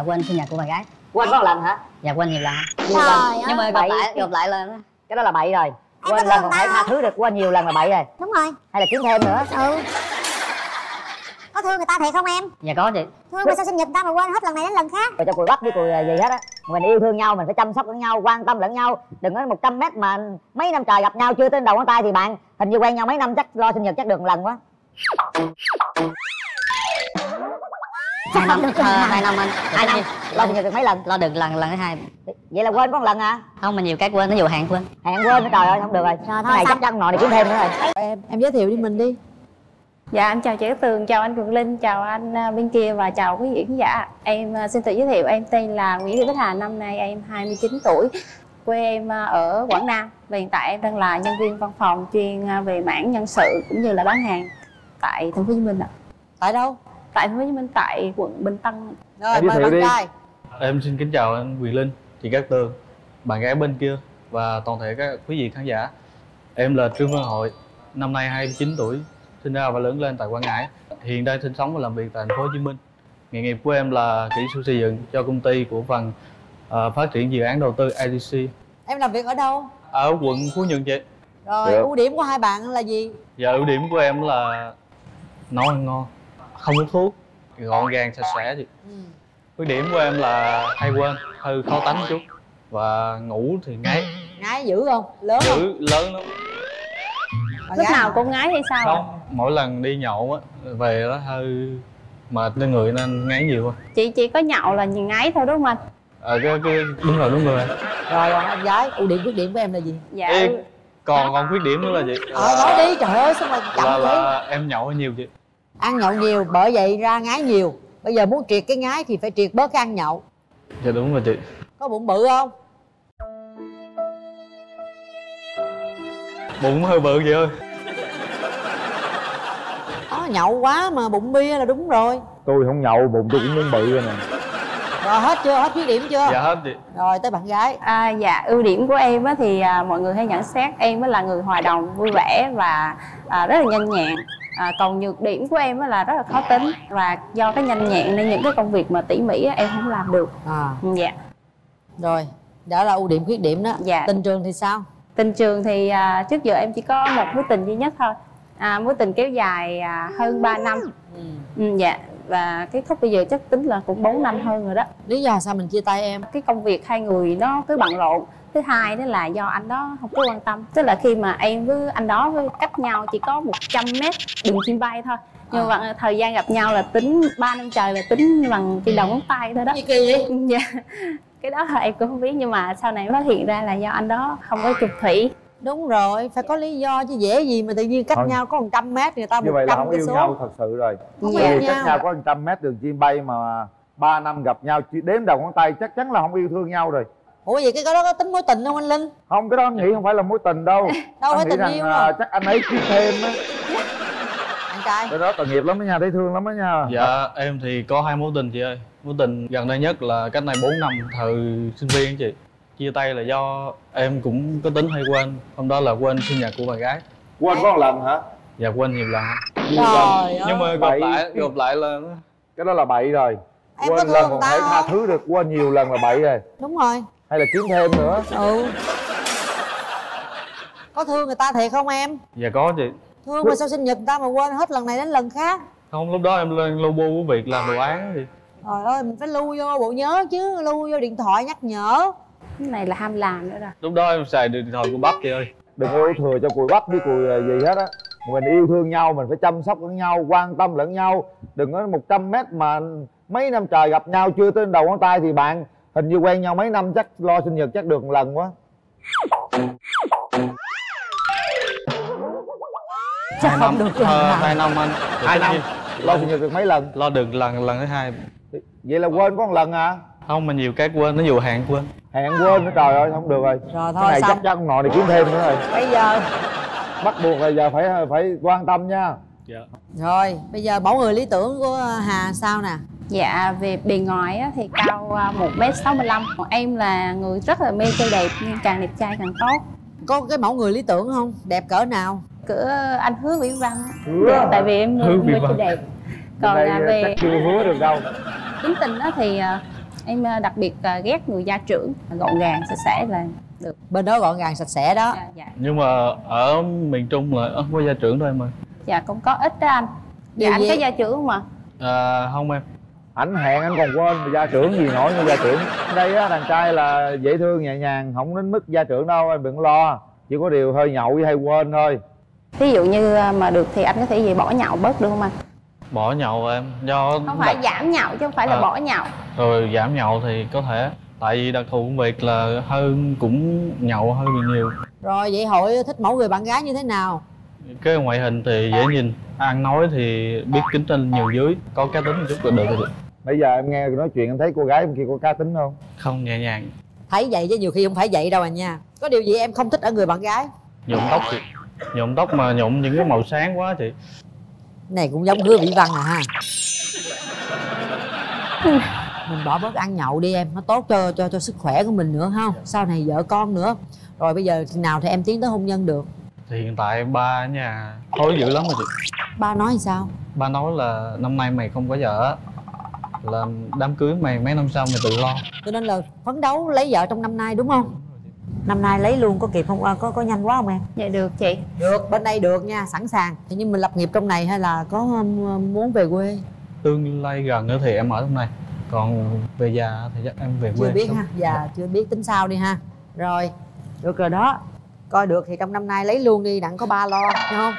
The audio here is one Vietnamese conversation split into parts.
là quên sinh nhật của bạn gái. Quên có một lần hả? Dạ quên nhiều lần. Nhiều lần. Trời nhưng mà gặp Bậy. lại gặp lại là cái đó là bậy rồi. Em quên lần còn tao tha thứ được quên nhiều lần là bậy rồi. Đúng rồi. Hay là kiếm thêm nữa. Ừ. Có thương người ta thiệt không em? Dạ có chị. Thương mà sao sinh nhật người ta mà quên hết lần này đến lần khác? Rồi cho cùi bắp với cùi à, gì hết á. Mình yêu thương nhau mình phải chăm sóc lẫn nhau quan tâm lẫn nhau. Đừng có 100 mét mà mấy năm trời gặp nhau chưa tới đầu ngón tay thì bạn hình như quen nhau mấy năm chắc lo sinh nhật chắc được một lần quá hai năm ờ, hai năm anh hai năm lo được mấy lần? Lo được lần lần thứ hai. Vậy là quên có một lần à? Không mà nhiều cái quên nó dù hạn quên. Hẹn quên trời ơi không được rồi. Cái thôi này chắc chắn nọ này kiếm thêm nữa rồi. Em em giới thiệu đi mình đi. Dạ anh chào chị Cát Tường, chào anh Cường Linh, chào anh à, bên kia và chào quý vị khán giả. Em à, xin tự giới thiệu em tên là Nguyễn Thị Bích Hà, năm nay em 29 tuổi. Quê em à, ở Quảng Nam. Và hiện tại em đang là nhân viên văn phòng chuyên về mảng nhân sự cũng như là bán hàng tại thành phố Hồ Chí Minh ạ. tại đâu Tại thành phố Hồ Chí Minh tại quận Bình Tân. rồi mời bạn trai Em xin kính chào anh Quyền Linh, chị Cát Tường, bạn gái bên kia và toàn thể các quý vị khán giả. Em là Trương Văn Hội, năm nay 29 tuổi, sinh ra và lớn lên tại Quảng Ngãi. Hiện đang sinh sống và làm việc tại thành phố Hồ Chí Minh. Nghề nghiệp của em là kỹ sư xây dựng cho công ty của phần ờ, phát triển dự án đầu tư IDC em làm việc ở đâu ở quận Phú Nhuận chị. rồi Được. ưu điểm của hai bạn là gì Và ưu điểm của em là nấu ăn ngon, không hút thuốc, gọn gàng sạch sẽ chị. ừ. Khuyết điểm của em là hay quên, hơi khó tánh chút và ngủ thì ngáy, ngái dữ không lớn không dữ lớn lắm. Lúc nào cũng ngái hay sao? Không, mỗi lần đi nhậu á về đó hơi mệt lên người nên ngáy nhiều quá. Chị chỉ có nhậu là nhìn ngái thôi đúng không anh? Ờ cái, cái đúng rồi đúng rồi. rồi còn em gái ưu điểm khuyết điểm của em là gì Dạ. Ê, còn còn khuyết điểm nữa là gì? ờ nói đi trời ơi sao mà là, chậm thế là em nhậu hơi nhiều chị. Ăn nhậu nhiều bởi vậy ra ngái nhiều. Bây giờ muốn triệt cái ngái thì phải triệt bớt cái ăn nhậu. Dạ đúng rồi chị. có bụng bự không? Bụng hơi bự chị ơi. có nhậu quá mà bụng bia là đúng rồi. Tôi không nhậu bụng tôi cũng muốn bự rồi nè. Rồi hết chưa? Hết khuyết điểm chưa? Dạ hết chị. rồi tới bạn gái. À, dạ ưu điểm của em á, thì à, mọi người hay nhận xét em á là người hòa đồng vui vẻ và à, rất là nhanh nhẹn à, còn nhược điểm của em là rất là khó tính. Và do cái nhanh nhẹn nên những cái công việc mà tỉ mỉ em không làm được. À. Dạ. Rồi đó là ưu điểm khuyết điểm đó. Dạ. tình trường thì sao? Tình trường thì à, trước giờ em chỉ có một mối tình duy nhất thôi. À, mối tình kéo dài à, hơn 3 năm. Ừ. ừ, dạ. Và kết thúc bây giờ chắc tính là cũng 4 năm hơn rồi đó. Lý do sao mình chia tay em? Cái công việc hai người nó cứ bận rộn thứ hai đó là do anh đó không có quan tâm. Tức là khi mà em với anh đó với cách nhau chỉ có 100 mét đường chim bay thôi. Nhưng mà bằng thời gian gặp nhau là tính 3 năm trời là tính bằng trên đầu ngón tay thôi đó. Gì kỳ vậy? Dạ. Cái đó là em cũng không biết nhưng mà sau này phát hiện ra là do anh đó không có chụp thủy. Đúng rồi phải có lý do chứ dễ gì mà tự nhiên cách Thôi. nhau có 100 mét người ta như vậy là 100 không yêu số. nhau thật sự rồi. Không vì cách nhau. nhau có 100 mét đường chim bay mà 3 năm gặp nhau chỉ đếm đầu ngón tay chắc chắn là không yêu thương nhau rồi ủa vậy cái đó có tính mối tình không anh linh không cái đó anh nghĩ không phải là mối tình đâu Đâu anh phải tình rằng yêu à, đâu. chắc anh ấy kiếm thêm á anh trai cái đó tội nghiệp lắm đó nha thấy thương lắm đó nha Dạ em thì có hai mối tình chị ơi. Mối tình gần đây nhất là cách đây 4 năm thời sinh viên chị. Chia tay là do em cũng có tính hay quên. Hôm đó là quên sinh nhật của bạn gái. quên có một lần hả Dạ quên nhiều lần. Nhiều lần. trời ơi Nhưng mà gặp Bậy. lại gặp lại là cái đó là bậy rồi Em có quên lần còn thể tha thứ được quên nhiều lần là bậy rồi đúng rồi hay là kiếm thêm nữa? Ừ. Có thương người ta thiệt không em? Dạ có chị. thương mà sao sinh nhật người ta mà quên hết lần này đến lần khác? Không lúc đó em lên logo của việc làm đồ án chị. trời ơi mình phải lưu vô bộ nhớ chứ lưu vô điện thoại nhắc nhở. Cái này là ham làm nữa rồi. Lúc đó em xài điện thoại của bắp chị ơi. đừng có thừa cho cùi bắp với cùi à, gì hết á. Mình yêu thương nhau mình phải chăm sóc lẫn nhau quan tâm lẫn nhau. Đừng có 100 mét mà mấy năm trời gặp nhau chưa tới đầu ngón tay thì bạn hình như quen nhau mấy năm chắc lo sinh nhật chắc được một lần quá. Chắc không được lần ờ, nào. hai năm anh. hai năm. lo sinh nhật được mấy lần? Lo được lần lần thứ hai. vậy là quên có một lần à? Không mà nhiều cái quên nó dù hạn quên. hẹn quên nữa trời ơi không được rồi. Rồi cái thôi này xong. chắc chắn nọ này kiếm thêm nữa rồi. Bây giờ. Bắt buộc là giờ phải phải quan tâm nha. Dạ. rồi bây giờ mẫu người lý tưởng của hà sao nè Dạ về bề ngoài á, thì cao à, 1m65 Còn em là người rất là mê trai đẹp nhưng càng đẹp trai càng tốt. Có cái mẫu người lý tưởng không? Đẹp cỡ nào? Cửa anh Hứa Vĩ Văn. Á. Hứa Dạ, tại vì em Hứa mê Vĩ trai đẹp. Còn đây à, về chưa hứa được đâu. tính tình á thì à, em đặc biệt ghét người gia trưởng gọn gàng sạch sẽ là được. Bên đó gọn gàng sạch sẽ đó. Dạ dạ. Nhưng mà ở miền trung là không có gia trưởng thôi mà dạ cũng có ít đó anh. Dạ Điều anh gì? có gia trưởng không ạ? À, không em ảnh hẹn anh còn quên mà gia trưởng gì nổi như gia trưởng. Đây á đàn trai là dễ thương nhẹ nhàng không đến mức gia trưởng đâu em đừng lo. Chỉ có điều hơi nhậu với hay quên thôi. Ví dụ như ờ, mà được thì anh có thể gì bỏ nhậu bớt được không anh? Bỏ nhậu em do không phải đặc- giảm nhậu chứ không phải là À. bỏ nhậu. Rồi giảm nhậu thì có thể. Tại vì đặc thù công việc là hơn cũng nhậu hơi bị nhiều. Rồi vậy hội thích mẫu người bạn gái như thế nào cái ngoại hình thì dễ nhìn. Ăn nói thì biết kính trên nhiều dưới có cá tính một chút là được rồi. Bây giờ em nghe nói chuyện em thấy cô gái bên kia có cá tính không? Không nhẹ nhàng. Thấy vậy chứ nhiều khi không phải vậy đâu à nha. Có điều gì em không thích ở người bạn gái? Nhuộm tóc thì nhuộm tóc mà nhuộm những cái màu sáng quá thì này cũng giống hứa vĩ văn à ha. Mình bỏ bớt ăn nhậu đi em nó tốt cho cho cho sức khỏe của mình nữa không sau này vợ con nữa. Rồi bây giờ khi nào thì em tiến tới hôn nhân được thì hiện tại ba ở nhà hối dữ lắm rồi chị. Ba nói sao? Ba nói là năm nay mày không có vợ là đám cưới mày mấy năm sau mày tự lo. Cho nên là phấn đấu lấy vợ trong năm nay đúng không? Năm nay lấy luôn có kịp không? À, có có nhanh quá không em? Dạ được chị. Được bên đây được nha sẵn sàng. Nhưng mình lập nghiệp trong này hay là có um, muốn về quê? Tương lai gần nữa thì em ở trong này. Còn về già thì chắc em về quê chưa biết sống. ha dạ chưa biết tính sao đi ha. Rồi được rồi đó coi được thì trong năm nay lấy luôn đi đặng có ba lo hiểu không?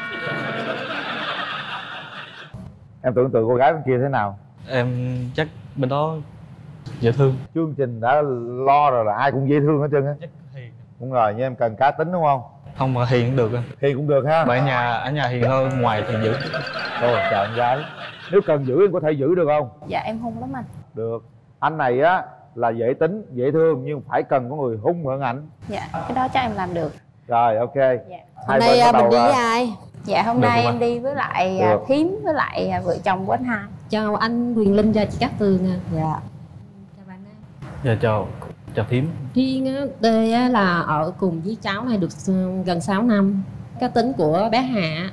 Em tưởng tượng cô gái bên kia thế nào? Em chắc bên đó dễ thương. Chương trình đã lo rồi là ai cũng dễ thương hết trơn á. Chắc hiền. Đúng rồi nhưng em cần cá tính đúng không? Không mà hiền cũng được anh thì cũng được ha. Mà ở nhà ở nhà hiền hơn ngoài thì dữ ồ chào em gái. Nếu cần giữ em có thể giữ được không? Dạ em hung lắm anh. Được. Anh này á là dễ tính dễ thương nhưng phải cần có người hung hơn ảnh dạ cái đó chắc em làm được rồi ok dạ hôm nay à, mình đi với ai dạ hôm Được nay em đi với lại à, Được. thím với lại à, vợ chồng của anh hai chào anh Quyền Linh và chị Cát Tường à. dạ Chào bạn đây. dạ chào chào thím Riêng á, là ở cùng với cháu này được s- gần 6 năm. Cá tính của bé Hạ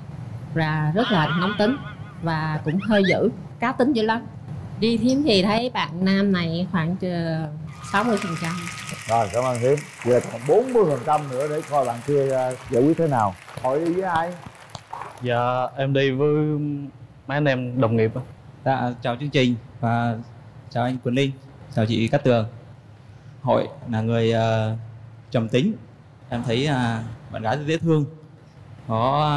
là rất là nóng tính và cũng hơi dữ, cá tính dữ lắm. Đi thím thì thấy bạn nam này khoảng chờ 60 phần trăm. rồi cảm ơn thím giờ còn 40 phần trăm nữa để coi bạn kia à, giải quyết thế nào hỏi đi với ai dạ em đi với mấy anh em đồng nghiệp á Dạ, chào chương trình và chào anh Quỳnh Linh, chào chị Cát Tường. Hội là người ờ, trầm tính, em thấy à, bạn gái rất dễ thương, có à,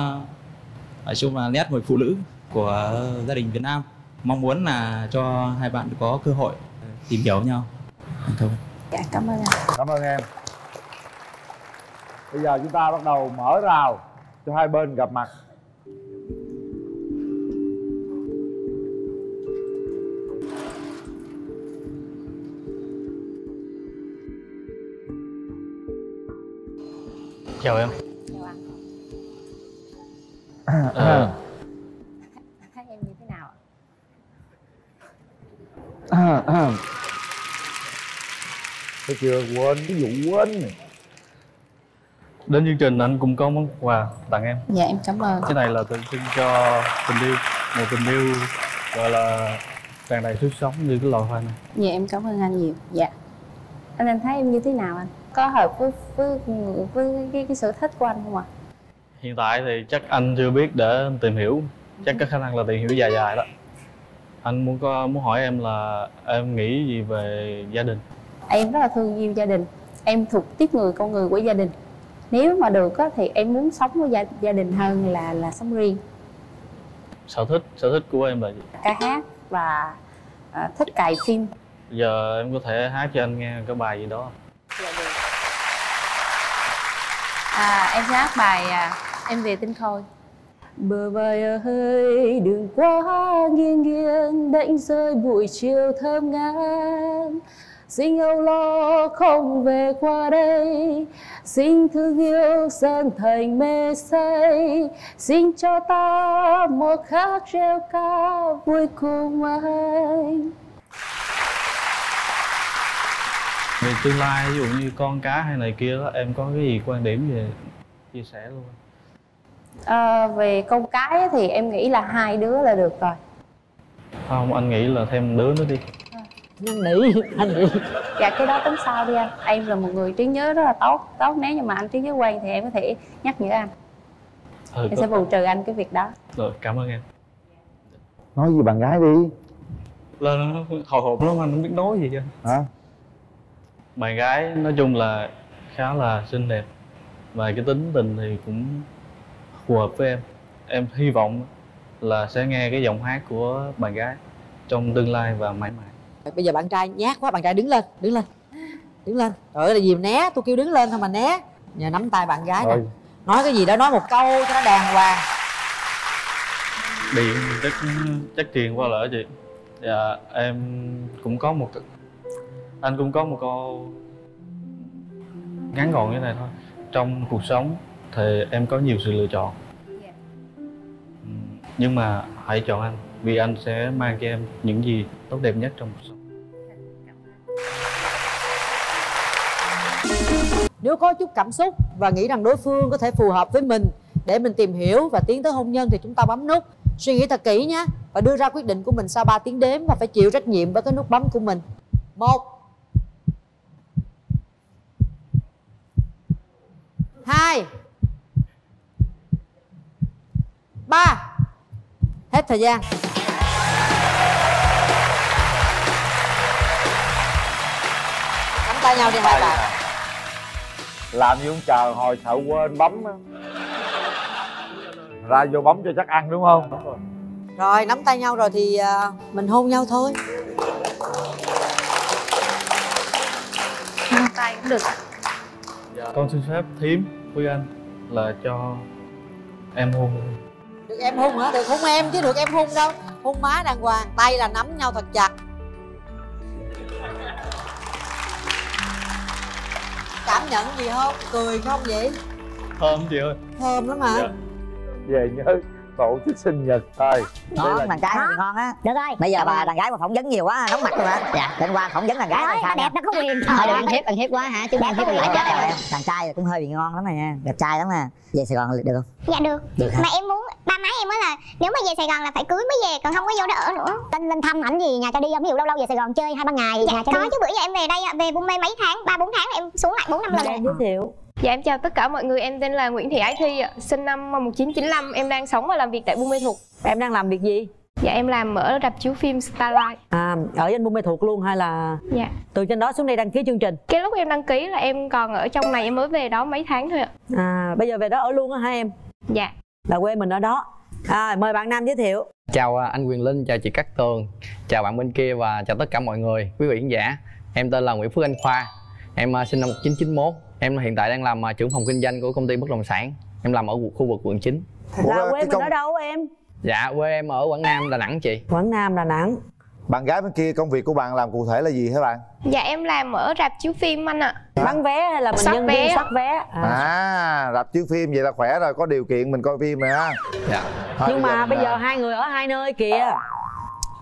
nói chung là nét người phụ nữ của gia đình Việt Nam. Mong muốn là cho hai bạn có cơ hội tìm hiểu nhau. Công. dạ cảm ơn anh cảm ơn em. Bây giờ chúng ta bắt đầu mở rào cho hai bên gặp mặt. Chào em. Chào anh. Ờ, thấy chưa? Quên cái vụ quên. Này. đến chương trình anh cũng có món quà tặng em. Dạ em cảm ơn. Cái này là tượng trưng cho tình yêu một tình yêu gọi là tràn đầy sức sống như cái loài hoa này. Dạ em cảm ơn anh nhiều. Dạ. Anh anh thấy em như thế nào anh? Có hợp với với với cái, cái sở thích của anh không ạ? Hiện tại thì chắc anh chưa biết để tìm hiểu. Chắc có khả năng là tìm hiểu dài dài đó anh muốn có muốn hỏi em là em nghĩ gì về gia đình? Em rất là thương yêu gia đình. Em thuộc tiếp người con người của gia đình. Nếu mà được á, thì em muốn sống với gia, gia đình hơn là là sống riêng. Sở thích sở thích của em là gì? Ca hát và à, thích cài phim. Giờ em có thể hát cho anh nghe cái bài gì đó à, em sẽ hát bài à, em về tinh khôi bờ vai ơi đừng quá nghiêng nghiêng, đánh rơi buổi chiều thơm ngát. Xin âu lo không về qua đây, xin thương yêu dần thành mê say. Xin cho ta một khắc reo ca vui cùng anh. Về tương lai, ví dụ như con cá hay này kia đó, em có cái gì quan điểm về chia sẻ luôn À, về con cái thì em nghĩ là hai đứa là được rồi. Không anh nghĩ là thêm đứa nữa đi. Năn nỉ anh nỉ dạ cái đó tính sau đi anh. Em là một người trí nhớ rất là tốt tốt. Nếu như mà anh trí nhớ quen thì em có thể nhắc nhở anh. Ừ, em sẽ bù trừ anh cái việc đó. Rồi cảm ơn em. Nói gì bạn gái đi. Là nó hồi hộp lắm anh không biết nói gì chứ hả? Bạn gái nói chung là khá là xinh đẹp. Và cái tính tình thì cũng phù hợp với em. Em hy vọng là sẽ nghe cái giọng hát của bạn gái trong tương lai và mãi mãi. Bây giờ bạn trai nhát quá bạn trai đứng lên đứng lên đứng lên. Trời ơi là gì né? Tôi kêu đứng lên thôi mà né. Nhờ nắm tay bạn gái nè. Nói cái gì đó nói một câu cho nó đàng hoàng. Điện chắc chắc truyền qua lỡ chị. Dạ em cũng có một anh cũng có một câu ngắn gọn như này thôi. Trong cuộc sống thì em có nhiều sự lựa chọn. Ừm, nhưng mà hãy chọn anh vì anh sẽ mang cho em những gì tốt đẹp nhất trong cuộc sống. Nếu có chút cảm xúc và nghĩ rằng đối phương có thể phù hợp với mình để mình tìm hiểu và tiến tới hôn nhân thì chúng ta bấm nút. Suy nghĩ thật kỹ nhé và đưa ra quyết định của mình sau 3 tiếng đếm và phải chịu trách nhiệm với cái nút bấm của mình. Một hai ba. Hết thời gian. Nắm tay nhau đi hai bạn. làm gì không chờ hồi sợ quên bấm á. Ra vô bấm cho chắc ăn đúng không? Rồi. Nắm tay nhau rồi thì à, mình hôn nhau thôi. Tay cũng được. Con xin phép thím với anh là cho em hôn Được em hôn hả? Được hôn em chứ được em hôn đâu Hôn má đàng hoàng, tay là nắm nhau thật chặt Cảm nhận gì không? Cười không vậy? thơm chị ơi Thơm lắm hả? Dạ. về nhớ tổ chức sinh nhật thôi. Đó Đây là- bạn trai thì ngon á. Được rồi. Bây giờ bà đàn gái mà phỏng vấn nhiều quá nóng mặt luôn hả Dạ. đêm qua phỏng vấn đàn gái là sao nè đẹp nó có quyền. Thôi đừng ăn hiếp ăn hiếp quá hả? Chứ ăn hiếp lại chết rồi. Đàn trai cũng hơi bị ngon lắm rồi nha. Đẹp trai lắm nè. Về sài gòn được không? Dạ được. Được mà em muốn ba má em nói là nếu mà về sài gòn là phải cưới mới về còn không có vô đó ở nữa. Lên lên thăm ảnh gì nhà cho đi không ví dụ lâu lâu về sài gòn chơi hai ba ngày dạ, nhà cho có đi. chứ bữa giờ em về đây ạ, về Buôn Mê mấy tháng ba bốn tháng em xuống lại bốn năm lần. Em giới thiệu Dạ em chào tất cả mọi người, em tên là Nguyễn Thị Ái Thi ạ, sinh năm 1995, em đang sống và làm việc tại Buôn Mê Thuột. Em đang làm việc gì? Dạ em làm ở rạp chiếu phim Starlight. À, ở trên Buôn Mê Thuột luôn hay là Dạ. từ trên đó xuống đây đăng ký chương trình? Cái lúc em đăng ký là em còn ở trong này, em mới về đó mấy tháng thôi ạ. À, bây giờ về đó ở luôn á hả em? Dạ. Là quê mình ở đó à, Mời bạn Nam giới thiệu Chào à, anh Quyền Linh, chào chị Cát Tường, chào bạn bên kia và chào tất cả mọi người, quý vị khán giả. Em tên là Nguyễn Phước Anh Khoa, em à, sinh năm 1991. Em hiện tại đang làm à, trưởng phòng kinh doanh của công ty bất động sản. Em làm ở khu vực quận 9. Là quê mình ở đâu em? Dạ, quê em ở Quảng Nam, Đà Nẵng chị. Quảng Nam, Đà Nẵng bạn gái bên kia công việc của bạn làm cụ thể là gì hả bạn Dạ em làm ở rạp chiếu phim anh ạ. Bán vé hay là mình Soát nhân vé. viên soát vé à. à rạp chiếu phim vậy là khỏe rồi có điều kiện mình coi phim rồi ha Dạ. Thôi, Nhưng mà bây mình, giờ à, hai người ở hai nơi kìa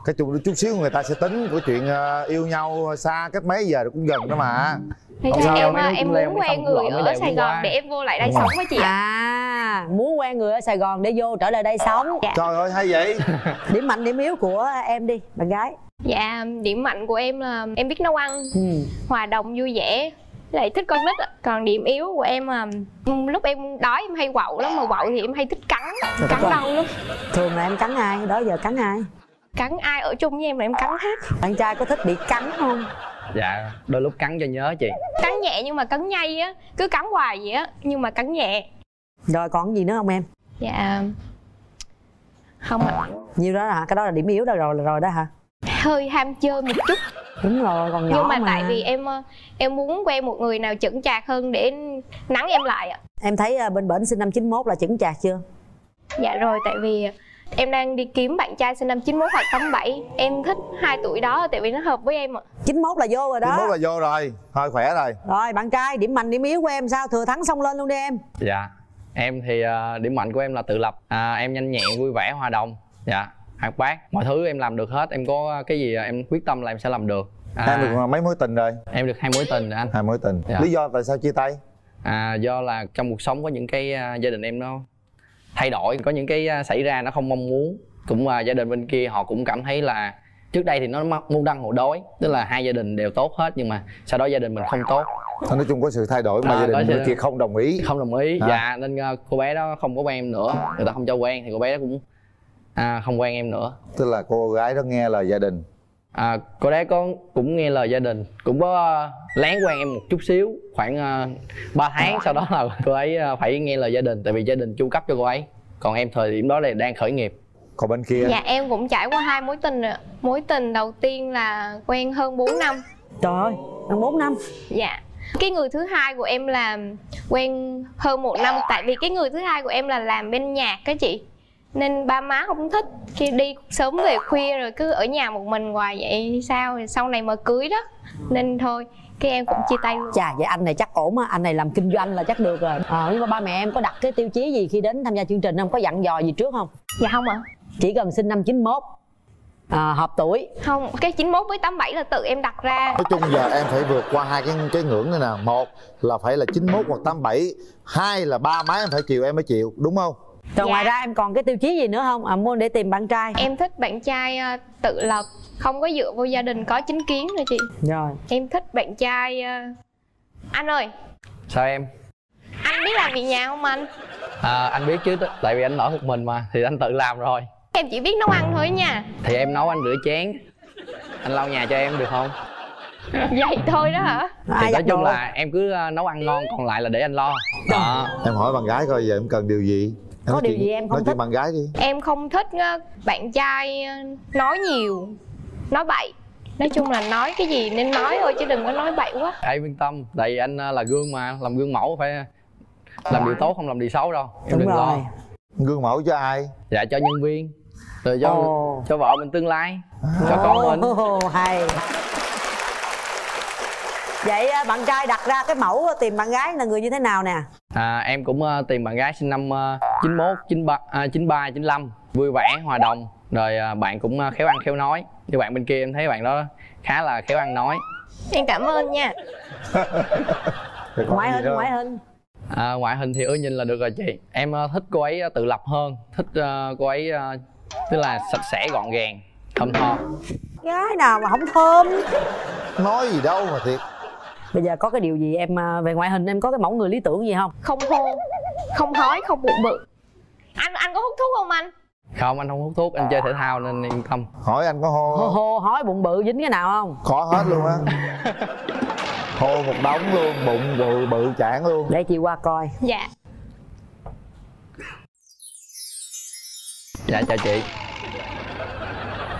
cái chút chút xíu người ta sẽ tính của chuyện ờ, yêu nhau xa cách mấy giờ cũng gần đó mà Thì sao, em à, em muốn quen người ở Sài Gòn qua. để em vô lại đây Đúng sống với chị ạ. À muốn quen người ở Sài Gòn để vô trở lại đây sống Dạ. trời ơi hay vậy Điểm mạnh điểm yếu của em đi bạn gái Dạ điểm mạnh của em là em biết nấu ăn, ừ. hòa đồng vui vẻ lại thích con nít ạ. còn điểm yếu của em là lúc em đói em hay quậu lắm mà quậu thì em hay thích cắn cắn đau lắm Thường là em cắn ai, đó giờ cắn ai cắn ai ở chung với em là em cắn hết Bạn trai có thích bị cắn không? Dạ, đôi lúc cắn cho nhớ chị. cắn nhẹ nhưng mà cắn nhây á cứ cắn hoài vậy á nhưng mà cắn nhẹ Rồi còn gì nữa không em? dạ không ạ Nhiêu đó hả? Cái đó là điểm yếu đó rồi rồi đó hả? hơi ham chơi một chút Đúng rồi, còn nhỏ nhưng mà, mà tại vì em ờ, em muốn quen một người nào chững chạc hơn để nắng em lại ạ Em thấy à, bên bển sinh năm 91 là chững chạc chưa? dạ rồi tại vì em đang đi kiếm bạn trai sinh năm 91 hoặc 87 em thích hai tuổi đó tại vì nó hợp với em ạ 91 là vô rồi đó 91 là vô rồi thôi khỏe rồi Rồi bạn trai, điểm mạnh điểm yếu của em sao? Thừa thắng xong lên luôn đi em Dạ. Em thì à, điểm mạnh của em là tự lập. À, em nhanh nhẹn, vui vẻ, hòa đồng. Dạ. Hoạt bát, mọi thứ em làm được hết. Em có cái gì em quyết tâm là em sẽ làm được. À, em được mấy mối tình rồi em được hai mối tình rồi anh. hai mối tình Dạ. lý do tại sao chia tay À, do là trong cuộc sống có những cái à, gia đình em nó thay đổi, có những cái à, xảy ra nó không mong muốn. Cũng à, gia đình bên kia họ cũng cảm thấy là trước đây thì nó môn đăng hộ đối tức là hai gia đình đều tốt hết nhưng mà sau đó gia đình mình không tốt. Nói chung có sự thay đổi mà À, gia đình sự- kia không đồng ý. không đồng ý. À. dạ nên ờ, cô bé đó không có quen em nữa người ta không cho quen thì cô bé đó cũng à, không quen em nữa. Tức là cô gái đó nghe lời gia đình à, cô bé có cũng nghe lời gia đình cũng có ờ, lén quen em một chút xíu khoảng uh, 3 tháng sau đó là cô ấy ờ, phải nghe lời gia đình tại vì gia đình chu cấp cho cô ấy. Còn em thời điểm đó là đang khởi nghiệp. Còn bên kia? Dạ em cũng trải qua hai mối tình rồi Mối tình đầu tiên là quen hơn 4 năm. Trời ơi năm bốn năm. Dạ. Cái người thứ hai của em là quen hơn một năm. Tại vì cái người thứ hai của em là làm bên nhạc á chị Nên ba má không thích Khi đi sớm về khuya rồi cứ ở nhà một mình hoài vậy sao? Rồi Sau này mà cưới đó Nên thôi cái em cũng chia tay luôn. Chà vậy anh này chắc ổn á anh này làm kinh doanh là chắc được rồi. Ờ nhưng mà ba mẹ em có đặt cái tiêu chí gì khi đến tham gia chương trình không? Có dặn dò gì trước không? Dạ không ạ. Chỉ cần sinh năm 91 à, hợp tuổi. Không, cái 91 với 87 là tự em đặt ra. Nói chung giờ em phải vượt qua hai cái cái ngưỡng này nè. Một là phải là 91 hoặc 87 hai là ba má em phải chịu em mới chịu đúng không rồi Dạ. ngoài ra em còn cái tiêu chí gì nữa không? À, muốn để tìm bạn trai. Em thích bạn trai à, tự lập Không có dựa vô gia đình có chính kiến rồi chị. Rồi. Em thích bạn trai à, Anh ơi, sao em? Anh biết làm việc nhà không anh? à, anh biết chứ tại vì anh ở một mình mà thì anh tự làm rồi. Em chỉ biết nấu ăn thôi nha. Thì em nấu anh rửa chén. Anh lau nhà cho em được không? Vậy thôi đó hả? thì nói chung là em cứ ờ, nấu ăn ngon còn lại là để anh lo. Đó em hỏi bạn gái coi giờ em cần điều gì Có điều chuyện- gì em không nói chuyện thích? bạn gái đi. Em không thích bạn trai à, nói nhiều Nói bậy. Nói chung là nói cái gì nên nói thôi chứ đừng có nói bậy quá. Em yên tâm tại vì anh ờ, là gương mà làm gương mẫu phải làm điều tốt không làm điều xấu đâu. Em đúng đừng lo. rồi. Gương mẫu cho ai? Dạ cho nhân viên. Rồi cho Ồ. cho vợ mình tương lai cho con mình. Ồ, hay vậy à, bạn trai đặt ra cái mẫu tìm bạn gái là người như thế nào nè? À, em cũng ờ, tìm bạn gái sinh năm uh, 91, 93, à, 93, 95 vui vẻ hòa đồng. Rồi ờ, bạn cũng ờ, khéo ăn khéo nói. Như bạn bên kia em thấy bạn đó khá là khéo ăn nói. Em cảm ơn nha. Ngoại hình ngoại hình. À, ngoại hình thì ưa nhìn là được rồi chị. Em ờ, thích cô ấy ờ, tự lập hơn. Thích ờ, cô ấy ờ, tức là sạch sẽ gọn gàng thơm tho. Gái nào mà không thơm? Nói gì đâu mà thiệt bây giờ có cái điều gì em à, về ngoại hình em có cái mẫu người lý tưởng gì không? Không hôn Không hói, không bụng bự. Anh anh có hút thuốc không anh? Không anh không hút thuốc, anh chơi thể thao nên yên tâm. Hỏi anh có hô hô hô hói bụng bự dính cái nào không? Có hết luôn á. Hô một đống luôn bụng bự bự chản luôn. Để chị qua coi. Dạ. Dạ chào chị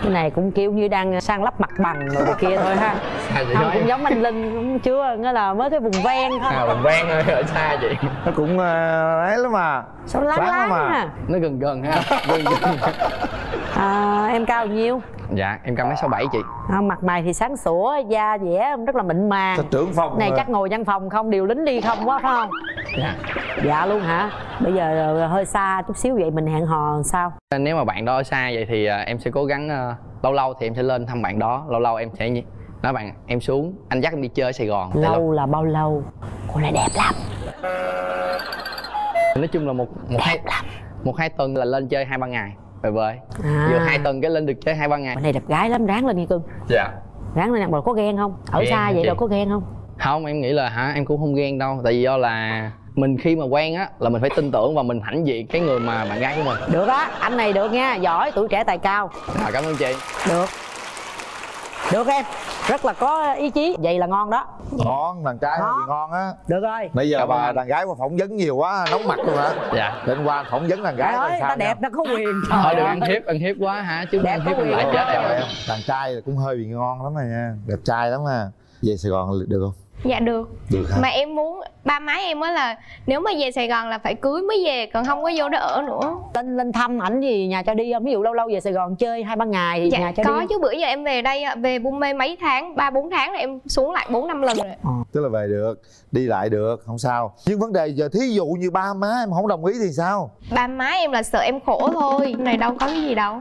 cái này cũng kiểu như đang sang lắp mặt bằng rồi này kia thôi ha. Không nói cũng giống anh linh cũng chưa nghĩa là mới cái vùng ven thôi. À, mình ven thôi, ở xa chị nó cũng ờ, ấy lắm mà. Sao láng Láng láng lắm à. ha. Nó gần gần ha. Gần gần. à, em cao bao nhiêu Dạ em cao mấy sáu bảy chị? À, mặt mày thì sáng sủa da dẻ rất là mịn màng. Sao trưởng phòng này rồi. chắc ngồi văn phòng không điều lính đi không quá phải không? Dạ. Dạ luôn hả? Bây giờ ờ, hơi xa chút xíu vậy mình hẹn hò sao? Nếu mà bạn đó ở xa vậy thì ờ, em sẽ cố gắng ờ, Lâu lâu thì em sẽ lên thăm bạn đó. Lâu lâu em sẽ nói bạn em xuống Anh dắt em đi chơi ở Sài Gòn. Tại lâu là bao lâu? Cô này đẹp lắm. Nói chung là một một hai một hai tuần là lên chơi hai ba ngày về về À. vừa hai tuần cái lên được chơi hai ba ngày. Bạn này đẹp gái lắm ráng lên đi cưng. Dạ. Ráng lên rồi có ghen không? Ở Ghen xa vậy đâu có ghen không? Không em nghĩ là hả em cũng không ghen đâu tại vì do là mình khi mà quen á là mình phải tin tưởng và mình hãnh diện cái người mà bạn gái của mình. Được á anh này được nha giỏi tuổi trẻ tài cao. À, cảm ơn chị. Được được em rất là có ý chí. Vậy là ngon đó. Ngon đàn trai Ngon. thì ngon. á. Được rồi. Nãy giờ Cảm bà đàn gái mà phỏng vấn nhiều quá nóng mặt luôn hả? Dạ. Định qua phỏng vấn đàn gái ơi sao ta đẹp nó có quyền. Thôi đừng ăn hiếp ăn hiếp quá hả? Chứ Đẹp ăn có hiếp lại chết em đàn trai cũng hơi bị ngon lắm rồi nha. Đẹp trai lắm à về sài gòn được không Dạ được. Được hả? Mà em muốn Ba má em á là Nếu mà về Sài Gòn là phải cưới mới về Còn không có vô đó ở nữa. Lên lên thăm ảnh gì nhà cho đi không ví dụ lâu lâu về sài gòn chơi hai ba ngày thì Dạ nhà cho có đi chứ bữa giờ em về đây ạ, Về Buôn Mê mấy tháng ba bốn tháng là em xuống lại bốn năm lần rồi tức là về được đi lại được không sao. Nhưng vấn đề giờ thí dụ như ba má em không đồng ý thì sao? Ba má em là sợ em khổ thôi Này đâu có cái gì đâu